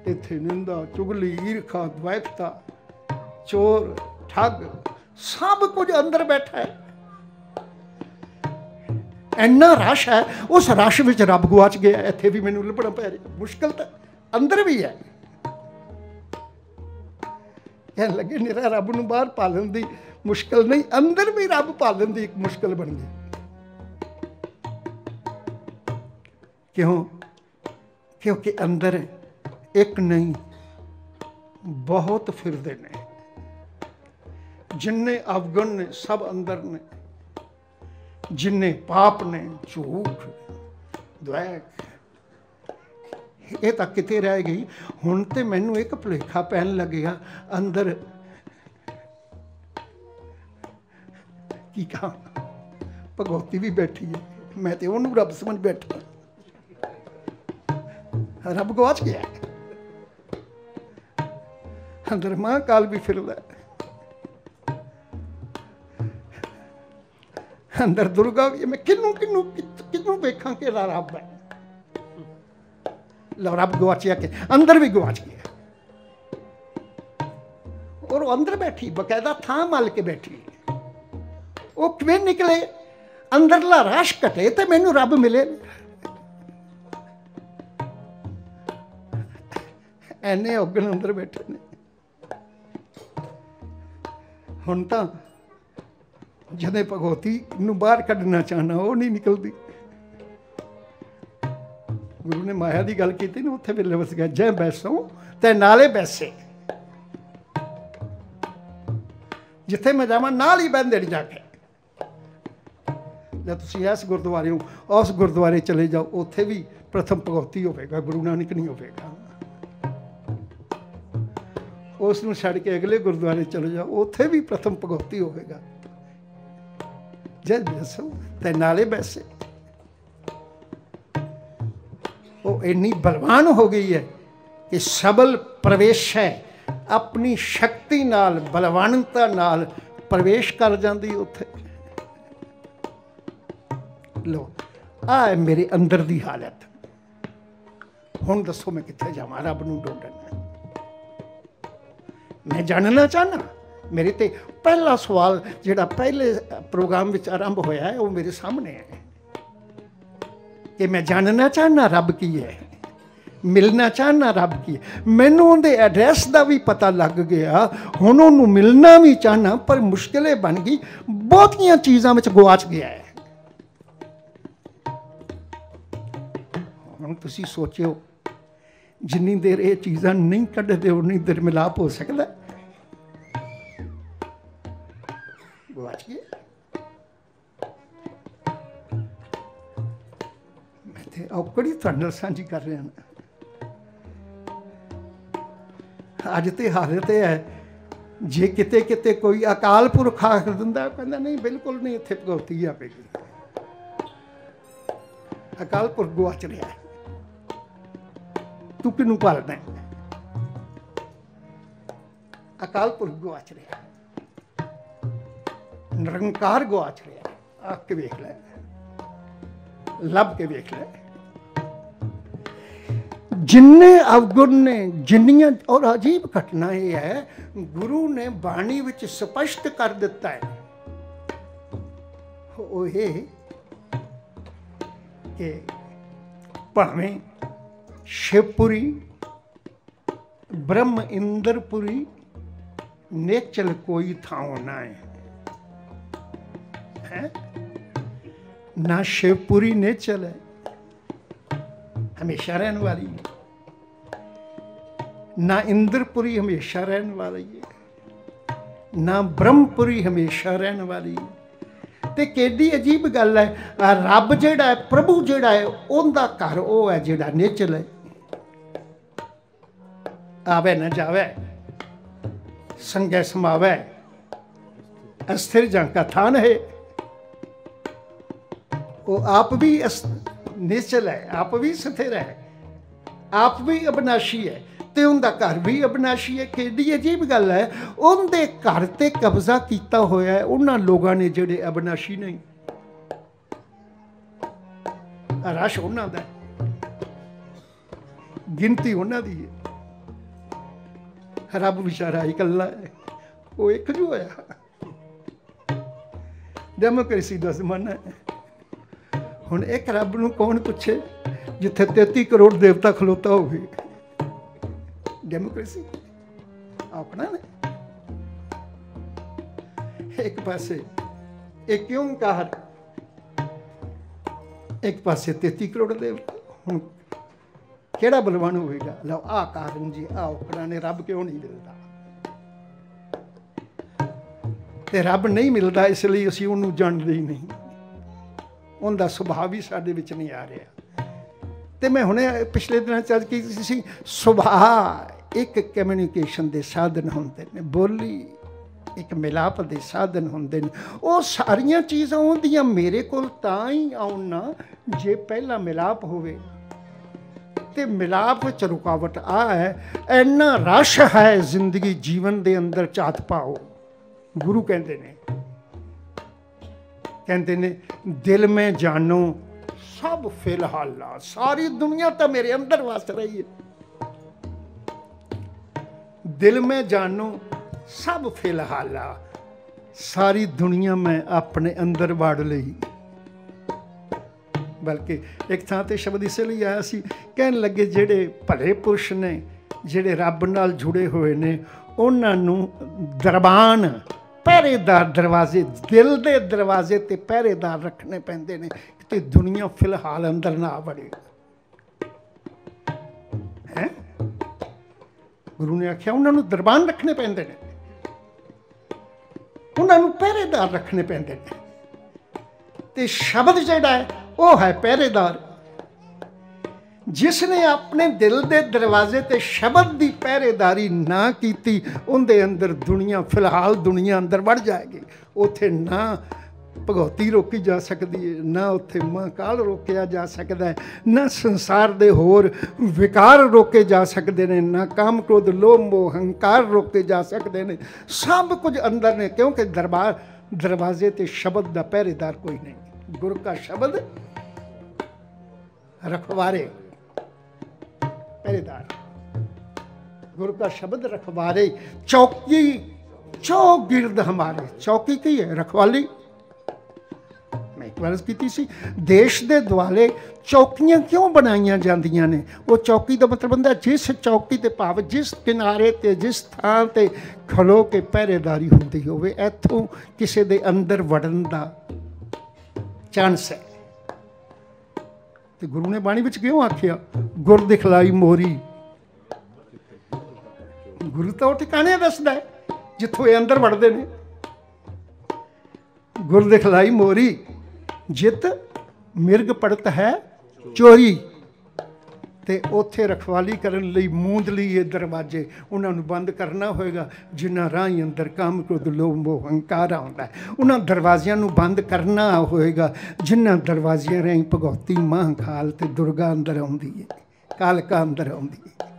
ਇੱਥੇ ਨਿੰਦਾ, ਚੁਗਲੀ, ਈਰਖਾ ਦ્વੈਕਤਾ ਚੋਰ ਠੱਗ, ਸਭ ਕੁਝ ਅੰਦਰ ਬੈਠਾ ਹੈ। ਇੰਨਾ ਰਸ਼ ਹੈ, ਉਸ ਰਸ਼ ਵਿੱਚ ਰੱਬ ਗੁਆਚ ਗਿਆ, ਇੱਥੇ ਵੀ ਮੈਨੂੰ ਲੱਭਣਾ ਪੈ ਰਿਹਾ। ਮੁਸ਼ਕਲ ਤਾਂ ਅੰਦਰ ਵੀ ਹੈ। ਇਹ ਲੱਗੇ ਨਿਰਾ ਰੱਬ ਨੂੰ ਬਾਹਰ ਪਾਲਣ ਦੀ ਮੁਸ਼ਕਲ ਨਹੀਂ, ਅੰਦਰ ਵੀ ਰੱਬ ਪਾਲਣ ਦੀ ਇੱਕ ਮੁਸ਼ਕਲ ਬਣ ਗਈ। ਕਿਉਂ? ਕਿਉਂਕਿ ਅੰਦਰ ਇੱਕ ਨਹੀਂ, ਬਹੁਤ ਫਿਰਦੇ ਨੇ। ਜਿੰਨੇ ਅਵਗੁਣ ਨੇ, ਸਭ ਅੰਦਰ ਨੇ। ਜਿੰਨੇ ਪਾਪ ਨੇ, ਝੂਠ ਦੁਆਕ ਇਹ ਤਾਂ ਕਿਤੇ ਰਹਿ ਗਈ। ਹੁਣ ਤੇ ਮੈਨੂੰ ਇੱਕ ਭੁਲੇਖਾ ਪੈਣ ਲੱਗਿਆ ਅੰਦਰ। ਕੀ ਕਹਾਂ? ਭਗਵਤੀ ਵੀ ਬੈਠੀ ਹੈ। ਮੈਂ ਤੇ ਉਹਨੂੰ ਰੱਬ ਸਮਝ ਬੈਠਾ। ਰੱਬ ਗਵਾਚ ਗਿਆ। ਅੰਦਰ ਮਾਂ ਕਾਲ ਵੀ ਫਿਰਦਾ ਅੰਦਰ ਦੁਰਗਾ ਵੀ ਮੈਂ ਕਿੰਨੂੰ ਕਿੰਨੂੰ ਕਿੰਨੂੰ ਵੇਖਾਂ ਕਿ ਰੱਬ ਹੈ? ਲੋ ਰੱਬ ਗਵਾਚਿਆ ਕਿ ਅੰਦਰ ਵੀ ਗਵਾਚ ਗਿਆ। ਔਰ ਉਹ ਅੰਦਰ ਬੈਠੀ, ਬਕਾਇਦਾ ਥਾਂ ਮਲ ਕੇ ਬੈਠੀ। ਉਹ ਕਿਵੇਂ ਨਿਕਲੇ? ਅੰਦਰਲਾ ਰਸ਼ ਘਟੇ ਤੇ ਮੈਨੂੰ ਰੱਬ ਮਿਲੇ। ਐਨੇ ਔਗਣ ਅੰਦਰ ਬੈਠੇ ਨੇ। ਹੁਣ ਤਾਂ ਜਦੇ ਭਗਵਤੀ ਨੂੰ ਬਾਹਰ ਕੱਢਣਾ ਚਾਹਨਾ, ਉਹ ਨਹੀਂ ਨਿਕਲਦੀ। ਗੁਰੂ ਨੇ ਮਾਇਆ ਦੀ ਗੱਲ ਕੀਤੀ ਨਾ, ਉੱਥੇ ਵੀ ਲਵਸ ਗਿਆ ਜੈ ਬੈਸੋ, ਤੇ ਨਾਲੇ ਬੈਸੇ। ਜਿੱਥੇ ਮੈਂ ਜਾਵਾਂ, ਨਾਲ ਹੀ ਬੰਦੇ ਜਾ ਕੇ। ਜੇ ਤੁਸੀਂ ਇਸ ਗੁਰਦੁਆਰੇ ਹੋ, ਉਸ ਗੁਰਦੁਆਰੇ ਚਲੇ ਜਾਓ। ਉੱਥੇ ਵੀ ਪ੍ਰਥਮ ਭਗਵਤੀ ਹੋਵੇਗਾ, ਗੁਰੂ ਨਾਨਕ ਨਹੀਂ ਹੋਵੇਗਾ। ਉਸ ਨੂੰ ਛੱਡ ਕੇ ਅਗਲੇ ਗੁਰਦੁਆਰੇ ਚਲੇ ਜਾਓ। ਉੱਥੇ ਵੀ ਪ੍ਰਥਮ ਭਗਵਤੀ ਹੋਵੇਗਾ। ਜਦ ਬੈਸੋ ਤੇ ਨਾਲੇ ਬੈਸੇ। ਉਹ ਇੰਨੀ ਬਲਵਾਨ ਹੋ ਗਈ ਹੈ ਕਿ ਸਬਲ ਪ੍ਰਵੇਸ਼ ਹੈ। ਆਪਣੀ ਸ਼ਕਤੀ ਨਾਲ, ਬਲਵਾਨਤਾ ਨਾਲ ਪ੍ਰਵੇਸ਼ ਕਰ ਜਾਂਦੀ ਉੱਥੇ। ਲੋ ਆ ਹੈ ਮੇਰੇ ਅੰਦਰ ਦੀ ਹਾਲਤ। ਹੁਣ ਦੱਸੋ ਮੈਂ ਕਿੱਥੇ ਜਾਵਾਂ? ਰੱਬ ਨੂੰ ਢੂੰਡਣ ਮੈਂ ਜਾਣਨਾ ਚਾਹਨਾ ਮੇਰੇ ਤੇ ਪਹਿਲਾ ਸਵਾਲ ਜਿਹੜਾ ਪਹਿਲੇ ਪ੍ਰੋਗਰਾਮ ਵਿੱਚ ਆਰੰਭ ਹੋਇਆ ਹੈ, ਉਹ ਮੇਰੇ ਸਾਹਮਣੇ ਹੈ। ਕਿ ਮੈਂ ਜਾਣਨਾ ਚਾਹਨਾ ਰੱਬ ਕੀ ਹੈ? ਮਿਲਣਾ ਚਾਹਨਾ ਰੱਬ ਕੀ ਹੈ? ਮੈਨੂੰ ਉਹਦੇ ਐਡਰੈਸ ਦਾ ਵੀ ਪਤਾ ਲੱਗ ਗਿਆ। ਹੁਣ ਉਹਨੂੰ ਮਿਲਣਾ ਵੀ ਚਾਹਨਾ, ਪਰ ਮੁਸ਼ਕਲੇ ਬਣ ਗਈ। ਬਹੁਤੀਆਂ ਚੀਜ਼ਾਂ ਵਿੱਚ ਗਵਾਚ ਗਿਆ ਹੈ। ਹੁਣ ਤੁਸੀਂ ਸੋਚਿਓ, ਜਿੰਨੀ ਦੇਰ ਇਹ ਚੀਜ਼ਾਂ ਨਹੀਂ ਕੱਢਦੇ, ਉਨੀ ਦੇਰ ਮਿਲਾਪ ਹੋ ਸਕਦਾ ਗਵਾਚ ਗਿਆ ਮੈਂ ਤੇ ਔਕੜੀ ਤੁਹਾਡੇ ਨਾਲ ਸਾਂਝੀ ਕਰ ਰਿਹਾ ਹਾਂ। ਅੱਜ ਤੇ ਹਾਲਤ ਇਹ ਹੈ। ਜੇ ਕਿਤੇ ਕਿਤੇ ਕੋਈ ਅਕਾਲ ਪੁਰਖ ਆਖ ਦਿੰਦਾ ਕਹਿੰਦਾ, ਨਹੀਂ, ਬਿਲਕੁਲ ਨਹੀਂ, ਇੱਥੇ ਆ ਆਵੇਗੀ ਅਕਾਲ ਪੁਰਖ ਗਵਾਚ ਰਿਹਾ ਤੂੰ ਕਿਨੂੰ ਭਾਲਦਾ ਅਕਾਲ ਪੁਰਖ ਗਵਾਚ ਰਿਹਾ ਨਿਰੰਕਾਰ ਗਵਾਚ ਰਿਹਾ ਆ ਕੇ ਵੇਖ ਲੈ। ਲੱਭ ਕੇ ਵੇਖ ਲੈ। ਜਿੰਨੇ ਅਵਗੁਣ ਨੇ, ਜਿੰਨੀਆਂ ਔਰ ਅਜੀਬ ਘਟਨਾ ਇਹ ਹੈ, ਗੁਰੂ ਨੇ ਬਾਣੀ ਵਿੱਚ ਸਪਸ਼ਟ ਕਰ ਦਿੱਤਾ ਹੈ। ਉਹ ਇਹ ਕਿ ਭਾਵੇਂ ਸ਼ਿਵਪੁਰੀ ਬ੍ਰਹਮ ਇੰਦਰਪੁਰੀ ਨੇਚਲ ਕੋਈ ਥਾਂ ਨਾ ਹੈ। ਨਾ ਸ਼ਿਵਪੁਰੀ ਨੇਚਲ ਹੈ ਹਮੇਸ਼ਾ ਰਹਿਣ ਵਾਲੀ ਹੈ। ਨਾ ਇੰਦਰਪੁਰੀ ਹਮੇਸ਼ਾ ਰਹਿਣ ਵਾਲੀ ਹੈ। ਨਾ ਬ੍ਰਹਮਪੁਰੀ ਹਮੇਸ਼ਾ ਰਹਿਣ ਵਾਲੀ ਹੈ। ਤੇ ਕਿੱਡੀ ਅਜੀਬ ਗੱਲ ਹੈ ਰੱਬ ਜਿਹੜਾ ਹੈ, ਪ੍ਰਭੂ ਜਿਹੜਾ ਹੈ, ਉਹਦਾ ਘਰ ਉਹ ਹੈ ਜਿਹੜਾ ਨੇਚਲ ਹੈ ਆਵੇ ਨਾ ਜਾਵੇ, ਸੰਗੇ ਸਮਾਵੇ, ਅਸਥਿਰ ਜਾਂ ਕਥਾਨ ਹੈ। ਉਹ ਆਪ ਵੀ ਨਿਸ਼ਚਲ ਹੈ, ਆਪ ਵੀ ਸਥਿਰ ਹੈ। ਆਪ ਵੀ ਅਬਨਾਸ਼ੀ ਹੈ ਤੇ ਉਹਦਾ ਘਰ ਵੀ ਅਬਨਾਸ਼ੀ ਹੈ। ਕਿਹੜੀ ਅਜੀਬ ਗੱਲ ਹੈ, ਉਹਦੇ ਘਰ ਤੇ ਕਬਜ਼ਾ ਕੀਤਾ ਹੋਇਆ ਹੈ, ਉਹਨਾਂ ਲੋਕਾਂ ਨੇ ਜਿਹੜੇ ਅਬਨਾਸ਼ੀ ਨਹੀਂ ਰਸ਼ ਉਹਨਾਂ ਦਾ ਗਿਣਤੀ ਉਹਨਾਂ ਦੀ ਹੈ। ਰੱਬ ਵਿਚਾਰਾ ਇਕੱਲਾ ਹੈ, ਉਹ ਇੱਕ ਜੋ ਹੋਇਆ। ਡੈਮੋਕ੍ਰੇਸੀ ਦਾ ਜ਼ਮਾਨਾ ਹੈ। ਹੁਣ ਇੱਕ ਰੱਬ ਨੂੰ ਕੌਣ ਪੁੱਛੇ? ਜਿੱਥੇ 33 ਕਰੋੜ ਦੇਵਤਾ ਖਲੋਤਾ ਹੋਵੇ। ਡੈਮੋਕ੍ਰੇਸੀ ਆਪਣਾ ਨੇ। ਇੱਕ ਪਾਸੇ ਇਹ ਕਿਉਂ ਕਹਾ ਇੱਕ ਪਾਸੇ 33 ਕਰੋੜ ਦੇਵਤਾ। ਹੁਣ ਕਿਹੜਾ ਬਲਵਾਨ ਹੋਵੇਗਾ? ਲਓ ਆ ਕਾਰਨ ਜੀ ਆ ਉਕਰਾਂ ਨੇ ਰੱਬ ਕਿਉਂ ਨਹੀਂ ਮਿਲਦਾ? ਤੇ ਰੱਬ ਨਹੀਂ ਮਿਲਦਾ, ਇਸ ਲਈ ਅਸੀਂ ਉਹਨੂੰ ਜਾਣਦੇ ਹੀ ਨਹੀਂ। ਉਹਦਾ ਸੁਭਾਅ ਵੀ ਸਾਡੇ ਵਿੱਚ ਨਹੀਂ ਆ ਰਿਹਾ। ਤੇ ਮੈਂ ਹੁਣੇ ਪਿਛਲੇ ਦਿਨਾਂ ਚ ਅੱਜ ਕੀ ਸੀ? ਸੁਭਾਅ ਇੱਕ ਕਮਿਊਨੀਕੇਸ਼ਨ ਦੇ ਸਾਧਨ ਹੁੰਦੇ ਨੇ, ਬੋਲੀ ਇੱਕ ਮਿਲਾਪ ਦੇ ਸਾਧਨ ਹੁੰਦੇ ਨੇ। ਉਹ ਸਾਰੀਆਂ ਚੀਜ਼ਾਂ ਉਹਦੀਆਂ ਮੇਰੇ ਕੋਲ ਤਾਂ ਹੀ ਆਉਣਾ ਜੇ ਪਹਿਲਾ ਮਿਲਾਪ ਹੋਵੇ। ਤੇ ਮਿਲਾਪ ਵਿੱਚ ਰੁਕਾਵਟ ਆ ਹੈ, ਇੰਨਾ ਰਸ਼ ਹੈ ਜ਼ਿੰਦਗੀ ਜੀਵਨ ਦੇ ਅੰਦਰ ਚਾਤ ਪਾਓ। ਗੁਰੂ ਕਹਿੰਦੇ ਨੇ ਕਹਿੰਦੇ ਨੇ, ਦਿਲ ਮੈਂ ਜਾਣੋ, ਸਭ ਫਿਲਹਾਲ, ਸਾਰੀ ਦੁਨੀਆ ਤਾਂ ਮੇਰੇ ਅੰਦਰ ਵਸ ਰਹੀ ਹੈ। ਦਿਲ ਮੈਂ ਜਾਣੋ, ਸਭ ਫਿਲਹਾਲਾ, ਸਾਰੀ ਦੁਨੀਆ ਮੈਂ ਆਪਣੇ ਅੰਦਰ ਵੜ ਲਈ। ਬਲਕਿ ਇੱਕ ਥਾਂ ਤੇ ਸ਼ਬਦ ਇਸੇ ਲਈ ਆਇਆ ਸੀ, ਕਹਿਣ ਲੱਗੇ ਜਿਹੜੇ ਭਲੇ ਪੁਰਸ਼ ਨੇ, ਜਿਹੜੇ ਰੱਬ ਨਾਲ ਜੁੜੇ ਹੋਏ ਨੇ, ਉਹਨਾਂ ਨੂੰ ਦਰਬਾਨ ਪਹਿਰੇਦਾਰ ਦਰਵਾਜ਼ੇ, ਦਿਲ ਦੇ ਦਰਵਾਜ਼ੇ ਤੇ ਪਹਿਰੇਦਾਰ ਰੱਖਣੇ ਪੈਂਦੇ ਨੇ ਕਿ ਦੁਨੀਆ ਫਿਲਹਾਲ ਅੰਦਰ ਨਾ ਵੜੇ। ਹੈ? ਗੁਰੂ ਨੇ ਆਖਿਆ, ਉਹਨਾਂ ਨੂੰ ਦਰਬਾਨ ਰੱਖਣੇ ਪੈਂਦੇ ਨੇ। ਉਹਨਾਂ ਨੂੰ ਪਹਿਰੇਦਾਰ ਰੱਖਣੇ ਪੈਂਦੇ ਨੇ। ਤੇ ਸ਼ਬਦ ਜਿਹੜਾ ਹੈ, ਉਹ ਹੈ ਪਹਿਰੇਦਾਰ। ਜਿਸ ਨੇ ਆਪਣੇ ਦਿਲ ਦੇ ਦਰਵਾਜ਼ੇ ਤੇ ਸ਼ਬਦ ਦੀ ਪਹਿਰੇਦਾਰੀ ਨਾ ਕੀਤੀ, ਉਹਦੇ ਅੰਦਰ ਦੁਨੀਆ, ਫਿਲਹਾਲ ਦੁਨੀਆ ਅੰਦਰ ਵੜ ਜਾਏਗੀ। ਉਥੇ ਨਾ ਭਗਉਤੀ ਰੋਕੀ ਜਾ ਸਕਦੀ ਹੈ ਨਾ ਉੱਥੇ ਮਹਾਕਾਲ ਰੋਕਿਆ ਜਾ ਸਕਦਾ ਹੈ ਨਾ ਸੰਸਾਰ ਦੇ ਹੋਰ ਵਿਕਾਰ ਰੋਕੇ ਜਾ ਸਕਦੇ ਨੇ, ਨਾ ਕਾਮ ਕ੍ਰੋਧ, ਲੋਭ, ਮੋਹ, ਹੰਕਾਰ ਰੋਕੇ ਜਾ ਸਕਦੇ ਨੇ। ਸਭ ਕੁਝ ਅੰਦਰ ਨੇ, ਕਿਉਂਕਿ ਦਰਬਾਰ, ਦਰਵਾਜ਼ੇ ਤੇ ਸ਼ਬਦ ਦਾ ਪਹਿਰੇਦਾਰ ਕੋਈ ਨਹੀਂ। ਗੁਰ ਦਾ ਸ਼ਬਦ ਰਖਵਾਰੇ। ਪਹਿਰੇਦਾਰ। ਗੁਰੂ ਦਾ ਸ਼ਬਦ ਰਖਵਾਰੇ, ਚੌਕੀ, ਚੌਗਿਰਦ ਹਮਾਰੇ। ਚੌਕੀ ਕੀ ਹੈ? ਰਖਵਾਲੀ। ਮੈਂ ਇੱਕ ਵਾਰ ਕੀਤੀ ਸੀ। ਦੇਸ਼ ਦੇ ਦੁਆਲੇ ਚੌਕੀਆਂ ਕਿਉਂ ਬਣਾਈਆਂ ਜਾਂਦੀਆਂ ਨੇ? ਉਹ ਚੌਕੀ ਦਾ ਮਤਲਬ ਹੁੰਦਾ ਜਿਸ ਚੌਕੀ ਤੇ ਭਾਵ ਜਿਸ ਕਿਨਾਰੇ ਤੇ, ਜਿਸ ਥਾਂ ਤੇ ਖਲੋ ਕੇ ਪਹਿਰੇਦਾਰੀ ਹੁੰਦੀ ਹੋਵੇ, ਇੱਥੋਂ ਕਿਸੇ ਦੇ ਅੰਦਰ ਵੜਨ ਦਾ ਚਾਂਸ ਹੈ। ਤੇ ਗੁਰੂ ਨੇ ਬਾਣੀ ਵਿੱਚ ਕਿਉਂ ਆਖਿਆ? ਗੁਰ ਦਿਖਲਾਈ ਮੋਰੀ। ਗੁਰੂ ਤਾਂ ਉਹ ਟਿਕਾਣੇ ਦੱਸਦਾ ਜਿੱਥੋਂ ਇਹ ਅੰਦਰ ਵੜਦੇ ਨੇ। ਗੁਰ ਦਿਖਲਾਈ ਮੋਰੀ, ਜਿਤ ਮਿਰਗ ਪੜਤ ਹੈ ਚੋਰੀ। ਤੇ ਉੱਥੇ ਰਖਵਾਲੀ ਕਰਨ ਲਈ ਮੂੰਦ ਇਹ ਦਰਵਾਜ਼ੇ ਉਹਨਾਂ ਨੂੰ ਬੰਦ ਕਰਨਾ ਹੋਏਗਾ, ਜਿਨ੍ਹਾਂ ਰਾਹੀਂ ਅੰਦਰ ਕੰਮ ਕ੍ਰੋਧ, ਲੋਭ, ਮੋਹ, ਹੰਕਾਰ ਆਉਂਦਾ ਉਹਨਾਂ ਦਰਵਾਜ਼ਿਆਂ ਨੂੰ ਬੰਦ ਕਰਨਾ ਹੋਏਗਾ, ਜਿਨ੍ਹਾਂ ਦਰਵਾਜ਼ਿਆਂ ਰਾਹੀਂ ਭਗਉਤੀ ਮਾਂ ਖਾਲ ਤੇ ਦੁਰਗਾ ਅੰਦਰ ਆਉਂਦੀ ਹੈ, ਕਾਲਕਾ ਅੰਦਰ ਆਉਂਦੀ ਹੈ।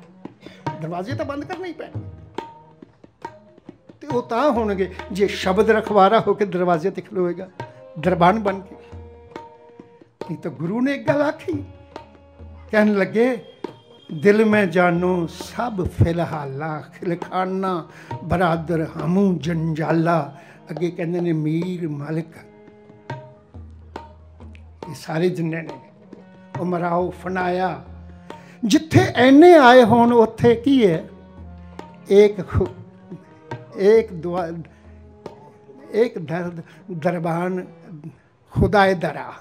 ਦਰਵਾਜ਼ੇ ਤਾਂ ਬੰਦ ਕਰਨੇ ਹੀ ਪੈਣਗੇ। ਤੇ ਉਹ ਤਾਂ ਹੋਣਗੇ, ਜੇ ਸ਼ਬਦ ਰਖਵਾਰਾ ਹੋ ਕੇ ਦਰਵਾਜ਼ੇ ਤੇ ਖਲੋਏਗਾ, ਦਰਬਾਨ ਬਣ ਕੇ। ਨਹੀਂ ਤਾਂ ਗੁਰੂ ਨੇ ਇੱਕ ਗੱਲ ਆਖੀ ਕਹਿਣ ਲੱਗੇ, ਦਿਲ ਮੈਂ ਜਾਣੋ, ਸਭ ਫਿਲਹਾਲਾ ਖਿਲਖਾਨਾ ਬਰਾਦਰ ਹਮੂ ਜੰਜਾਲਾ। ਅੱਗੇ ਕਹਿੰਦੇ ਨੇ, ਮੀਰ ਮਾਲਕ। ਇਹ ਸਾਰੇ ਜਿੰਨੇ ਨੇ ਉਮਰਾਓ ਫਨਾਇਆ। ਜਿੱਥੇ ਐਨੇ ਆਏ ਹੋਣ, ਉੱਥੇ ਕੀ ਹੈ? ਇੱਕ ਇੱਕ ਦੁਆ, ਇੱਕ ਦਰਦ ਦਰਬਾਨ ਖੁਦਾਏ ਦਰਾ।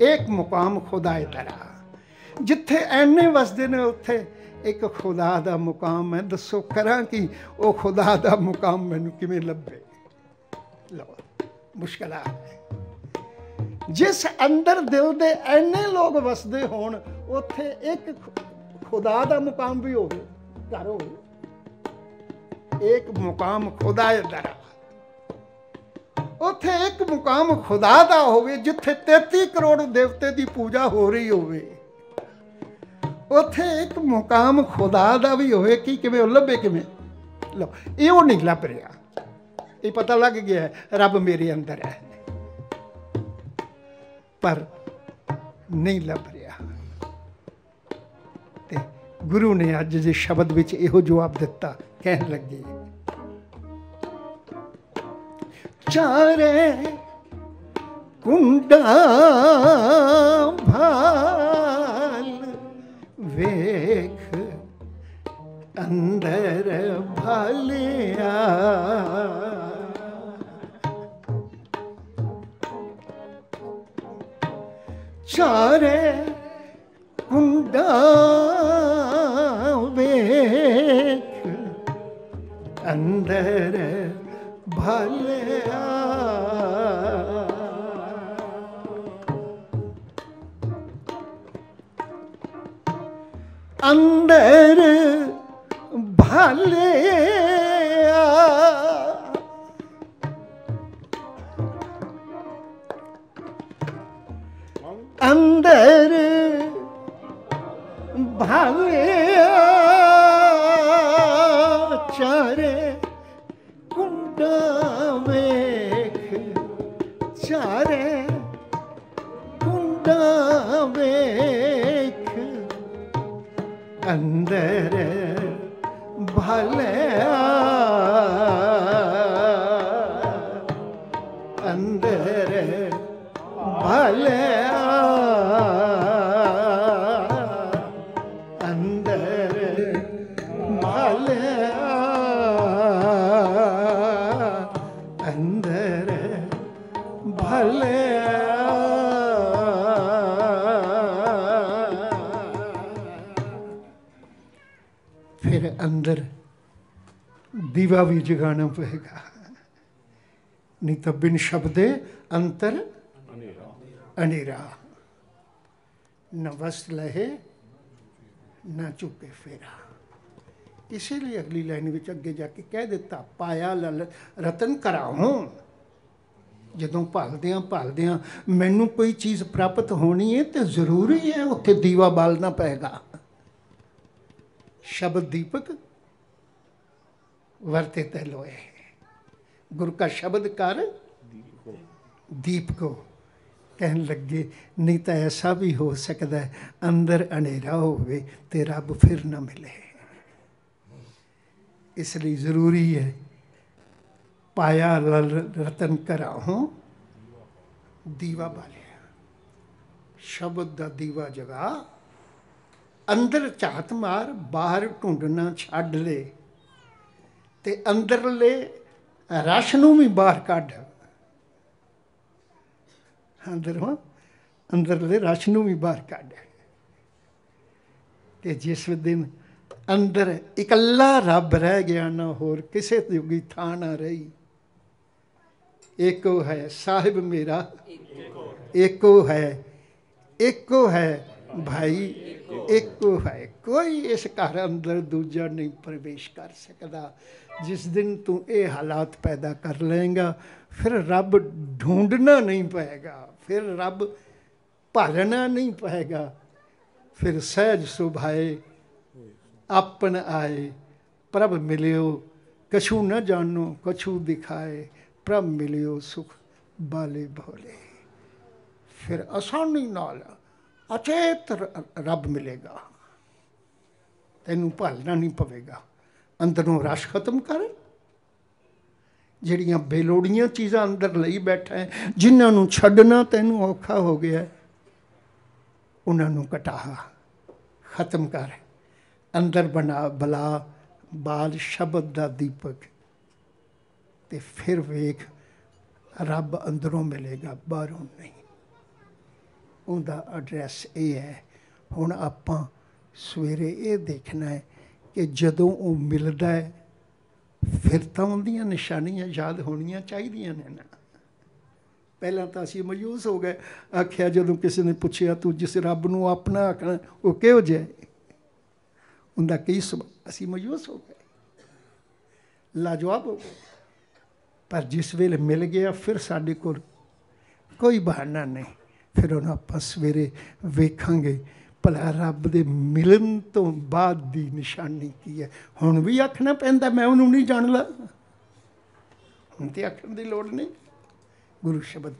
ਇੱਕ ਮੁਕਾਮ ਖੁਦਾਏ ਦਰਾ। ਜਿੱਥੇ ਐਨੇ ਵਸਦੇ ਨੇ, ਉੱਥੇ ਇੱਕ ਖੁਦਾ ਦਾ ਮੁਕਾਮ ਹੈ। ਦੱਸੋ ਕਰਾਂ ਕਿ? ਉਹ ਖੁਦਾ ਦਾ ਮੁਕਾਮ ਮੈਨੂੰ ਕਿਵੇਂ ਲੱਭੇ? ਲਓ, ਮੁਸ਼ਕਲ ਆ। ਜਿਸ ਅੰਦਰ ਦਿਲ ਦੇ ਐਨੇ ਲੋਕ ਵਸਦੇ ਹੋਣ, ਉੱਥੇ ਇੱਕ ਖੁਦਾ ਦਾ ਮੁਕਾਮ ਵੀ ਹੋਵੇ, ਘਰ ਹੋਵੇ। ਇੱਕ ਮੁਕਾਮ ਖੁਦਾ ਦਾ ਉੱਥੇ ਇੱਕ ਮੁਕਾਮ ਖੁਦਾ ਦਾ ਹੋਵੇ, ਜਿੱਥੇ 33 ਕਰੋੜ ਦੇਵਤੇ ਦੀ ਪੂਜਾ ਹੋ ਰਹੀ ਹੋਵੇ। ਉੱਥੇ ਇੱਕ ਮੁਕਾਮ ਖੁਦਾ ਦਾ ਵੀ ਹੋਵੇ, ਕਿ ਕਿਵੇਂ, ਉਹ ਲੱਭੇ ਕਿਵੇਂ? ਲੋ ਇਹ ਉਹ ਨਹੀਂ ਲੱਭ ਰਿਹਾ। ਇਹ ਪਤਾ ਲੱਗ ਗਿਆ ਰੱਬ ਮੇਰੇ ਅੰਦਰ ਹੈ। ਪਰ ਨਹੀਂ ਲੱਭ ਰਿਹਾ। ਤੇ ਗੁਰੂ ਨੇ ਅੱਜ ਦੇ ਸ਼ਬਦ ਵਿੱਚ ਇਹੋ ਜਵਾਬ ਦਿੱਤਾ, ਕਹਿਣ ਲੱਗੇ, ਚਾਰੇ ਕੁੰਡਾ ਅੰਦਰ ਭਾਲਿਆ ਚਾਰੇ ਕੁੰਡਾ ਵੇਖ ਅੰਦਰ ਭਲਿਆ ਅੰਦਰ ਭਲਿਆ ਅੰਦਰ ਭਲਿਆ ਚਾਰੇ ਕੁੰਡਾ ਵੇਖ ਚਾਰੇ ਕੁੰਡਾ ਵੇਖ ਅੰਦਰ ਭਲਿਆ ਅੰਦਰ ਭਲੇ ਦੀਵਾ ਵੀ ਜਗਾਣਾ ਪਏਗਾ ਨਹੀਂ ਤਾਂ ਬਿਨ ਸ਼ਬਦੇ ਅੰਤਰ ਅਨੇਰਾ न वस्त्र लहे न चुके फेरा ਇਸੇ ਲਈ ਅਗਲੀ ਲਾਈਨ ਵਿੱਚ ਅੱਗੇ ਜਾ ਕੇ ਕਹਿ ਦਿੱਤਾ ਪਾਇਆ ਲਲ ਰਤਨ ਕਰਾਉਂ ਜਦੋਂ ਭਾਲਦਿਆਂ ਭਾਲਦਿਆਂ ਮੈਨੂੰ ਕੋਈ ਚੀਜ਼ ਪ੍ਰਾਪਤ ਹੋਣੀ ਹੈ ਤੇ ਜ਼ਰੂਰੀ ਹੈ ਉੱਥੇ ਦੀਵਾ ਬਾਲਣਾ ਪਏਗਾ ਸ਼ਬਦ ਦੀਪਕ ਵਰਤੇ ਤੇ ਲੋਏ। ਗੁਰ ਕਾ ਸ਼ਬਦ ਕਰ ਦੀਪ ਕਹਿਣ ਲੱਗੇ, ਨਹੀਂ ਤਾਂ ਐਸਾ ਵੀ ਹੋ ਸਕਦਾ ਅੰਦਰ ਹਨੇਰਾ ਹੋਵੇ ਤੇ ਰੱਬ ਫਿਰ ਨਾ ਮਿਲੇ। ਇਸ ਲਈ ਜ਼ਰੂਰੀ ਹੈ, ਪਾਇਆ ਲਲ ਰਤਨ ਕਰਾਹੋਂ, ਦੀਵਾ ਬਾਲਿਆ। ਸ਼ਬਦ ਦਾ ਦੀਵਾ ਜਗਾ, ਅੰਦਰ ਝਾਤ ਮਾਰ, ਬਾਹਰ ਢੂੰਡਣਾ ਛੱਡ ਲੈ। ਤੇ ਅੰਦਰਲੇ ਰਸ਼ ਨੂੰ ਵੀ ਬਾਹਰ ਕੱਢ। ਅੰਦਰੋਂ ਅੰਦਰਲੇ ਰਸ਼ ਨੂੰ ਵੀ ਬਾਹਰ ਕੱਢ। ਤੇ ਜਿਸ ਦਿਨ ਅੰਦਰ ਇਕੱਲਾ ਰੱਬ ਰਹਿ ਗਿਆ ਨਾ ਹੋਰ ਕਿਸੇ ਜੋਗੀ ਥਾਂ ਨਾ ਰਹੀ। ਏਕੋ ਹੈ ਸਾਹਿਬ ਮੇਰਾ। ਏਕੋ ਹੈ ਏਕੋ ਹੈ ਭਾਈ ਏਕੋ ਹੈ ਕੋਈ ਇਸ ਘਰ ਅੰਦਰ ਦੂਜਾ ਨਹੀਂ ਪ੍ਰਵੇਸ਼ ਕਰ ਸਕਦਾ। ਜਿਸ ਦਿਨ ਤੂੰ ਇਹ ਹਾਲਾਤ ਪੈਦਾ ਕਰ ਲਏਗਾ, ਫਿਰ ਰੱਬ ਢੂੰਡਣਾ ਨਹੀਂ ਪਏਗਾ, ਫਿਰ ਰੱਬ ਭਾਲਣਾ ਨਹੀਂ ਪਏਗਾ। ਫਿਰ ਸਹਿਜ ਸੁਭਾਏ ਆਪਨ ਆਏ, ਪ੍ਰਭ ਮਿਲਿਓ, ਕਛੂ ਨਾ ਜਾਣੋ, ਕਛੂ ਦਿਖਾਏ, ਪ੍ਰਭ ਮਿਲਿਓ ਸੁਖ ਬਾਲੇ ਭੋਲੇ। ਫਿਰ ਆਸਾਨੀ ਨਾਲ ਅਚੇਤ ਰ- ਰੱਬ ਮਿਲੇਗਾ। ਤੈਨੂੰ ਭਾਲਣਾ ਨਹੀਂ ਪਵੇਗਾ। ਅੰਦਰੋਂ ਰਸ਼ ਖਤਮ ਕਰ। ਜਿਹੜੀਆਂ ਬੇਲੋੜੀਆਂ ਚੀਜ਼ਾਂ ਅੰਦਰ ਲਈ ਬੈਠਾ ਹੈ, ਜਿਨ੍ਹਾਂ ਨੂੰ ਛੱਡਣਾ ਤੈਨੂੰ ਔਖਾ ਹੋ ਗਿਆ, ਉਹਨਾਂ ਨੂੰ ਕਟਾ ਖਤਮ ਕਰ। ਅੰਦਰ ਬਣਾ, ਬਲਾ, ਬਾਲ, ਸ਼ਬਦ ਦਾ ਦੀਪਕ। ਤੇ ਫਿਰ ਵੇਖ, ਰੱਬ ਅੰਦਰੋਂ ਮਿਲੇਗਾ, ਬਾਹਰੋਂ ਨਹੀਂ। ਉਹਦਾ ਐਡਰੈਸ ਇਹ ਹੈ, ਹੁਣ ਆਪਾਂ ਸਵੇਰੇ ਇਹ ਦੇਖਣਾ ਹੈ ਕਿ ਜਦੋਂ ਉਹ ਮਿਲਦਾ ਹੈ, ਫਿਰ ਤਾਂ ਉਹਦੀਆਂ ਨਿਸ਼ਾਨੀਆਂ ਯਾਦ ਹੋਣੀਆਂ ਚਾਹੀਦੀਆਂ ਨੇ ਨਾ। ਪਹਿਲਾਂ ਤਾਂ ਅਸੀਂ ਮਯੂਸ ਹੋ ਗਏ, ਆਖਿਆ ਜਦੋਂ ਕਿਸੇ ਨੇ ਪੁੱਛਿਆ, ਤੂੰ ਜਿਸ ਰੱਬ ਨੂੰ ਆਪਣਾ ਆਖਣਾ, ਉਹ ਕਿਹੋ ਜਿਹਾ ਉਹਦਾ ਕੀ ਸੁਭਾਅ? ਅਸੀਂ ਮਯੂਸ ਹੋ ਗਏ। ਲਾਜਵਾਬ ਹੋ ਗਏ। ਪਰ ਜਿਸ ਵੇਲੇ ਮਿਲ ਗਿਆ, ਫਿਰ ਸਾਡੇ ਕੋਲ ਕੋਈ ਬਹਾਨਾ ਨਹੀਂ। ਫਿਰ ਉਹਨੂੰ ਆਪਾਂ ਸਵੇਰੇ ਵੇਖਾਂਗੇ ਭਲਾ ਰੱਬ ਦੇ ਮਿਲਣ ਤੋਂ ਬਾਅਦ ਦੀ ਨਿਸ਼ਾਨੀ ਕੀ ਹੈ? ਹੁਣ ਵੀ ਆਖਣਾ ਪੈਂਦਾ, ਮੈਂ ਉਹਨੂੰ ਨਹੀਂ ਜਾਣਦਾ। ਹੁਣ ਤੇ ਆਖਣ ਦੀ ਲੋੜ ਨਹੀਂ। ਗੁਰੂ ਸ਼ਬਦ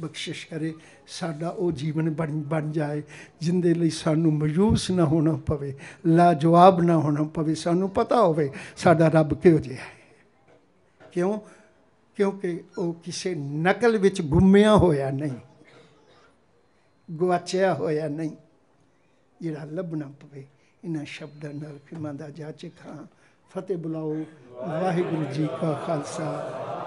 ਬਖਸ਼ਿਸ਼ ਕਰੇ, ਸਾਡਾ ਉਹ ਜੀਵਨ ਬਣ ਬਣ ਜਾਏ, ਜਿੰਦੇ ਲਈ ਸਾਨੂੰ ਮਯੂਸ ਨਾ ਹੋਣਾ ਪਵੇ, ਲਾਜਵਾਬ ਨਾ ਹੋਣਾ ਪਵੇ, ਸਾਨੂੰ ਪਤਾ ਹੋਵੇ ਸਾਡਾ ਰੱਬ ਕਿਹੋ ਜਿਹਾ ਹੈ। ਕਿਉਂ? ਕਿਉਂਕਿ ਉਹ ਕਿਸੇ ਨਕਲ ਵਿੱਚ ਗੁੰਮਿਆ ਹੋਇਆ ਨਹੀਂ ਗਵਾਚਿਆ ਹੋਇਆ ਨਹੀਂ। ਜਿਹੜਾ ਲੱਭਣਾ ਪਵੇ, ਇਹਨਾਂ ਸ਼ਬਦਾਂ ਨਾਲ ਫਿਲਮਾਂ ਦਾ ਜਾਚਕ ਹਾਂ ਫਤਿਹ ਬੁਲਾਓ, ਵਾਹਿਗੁਰੂ ਜੀ ਕਾ ਖਾਲਸਾ।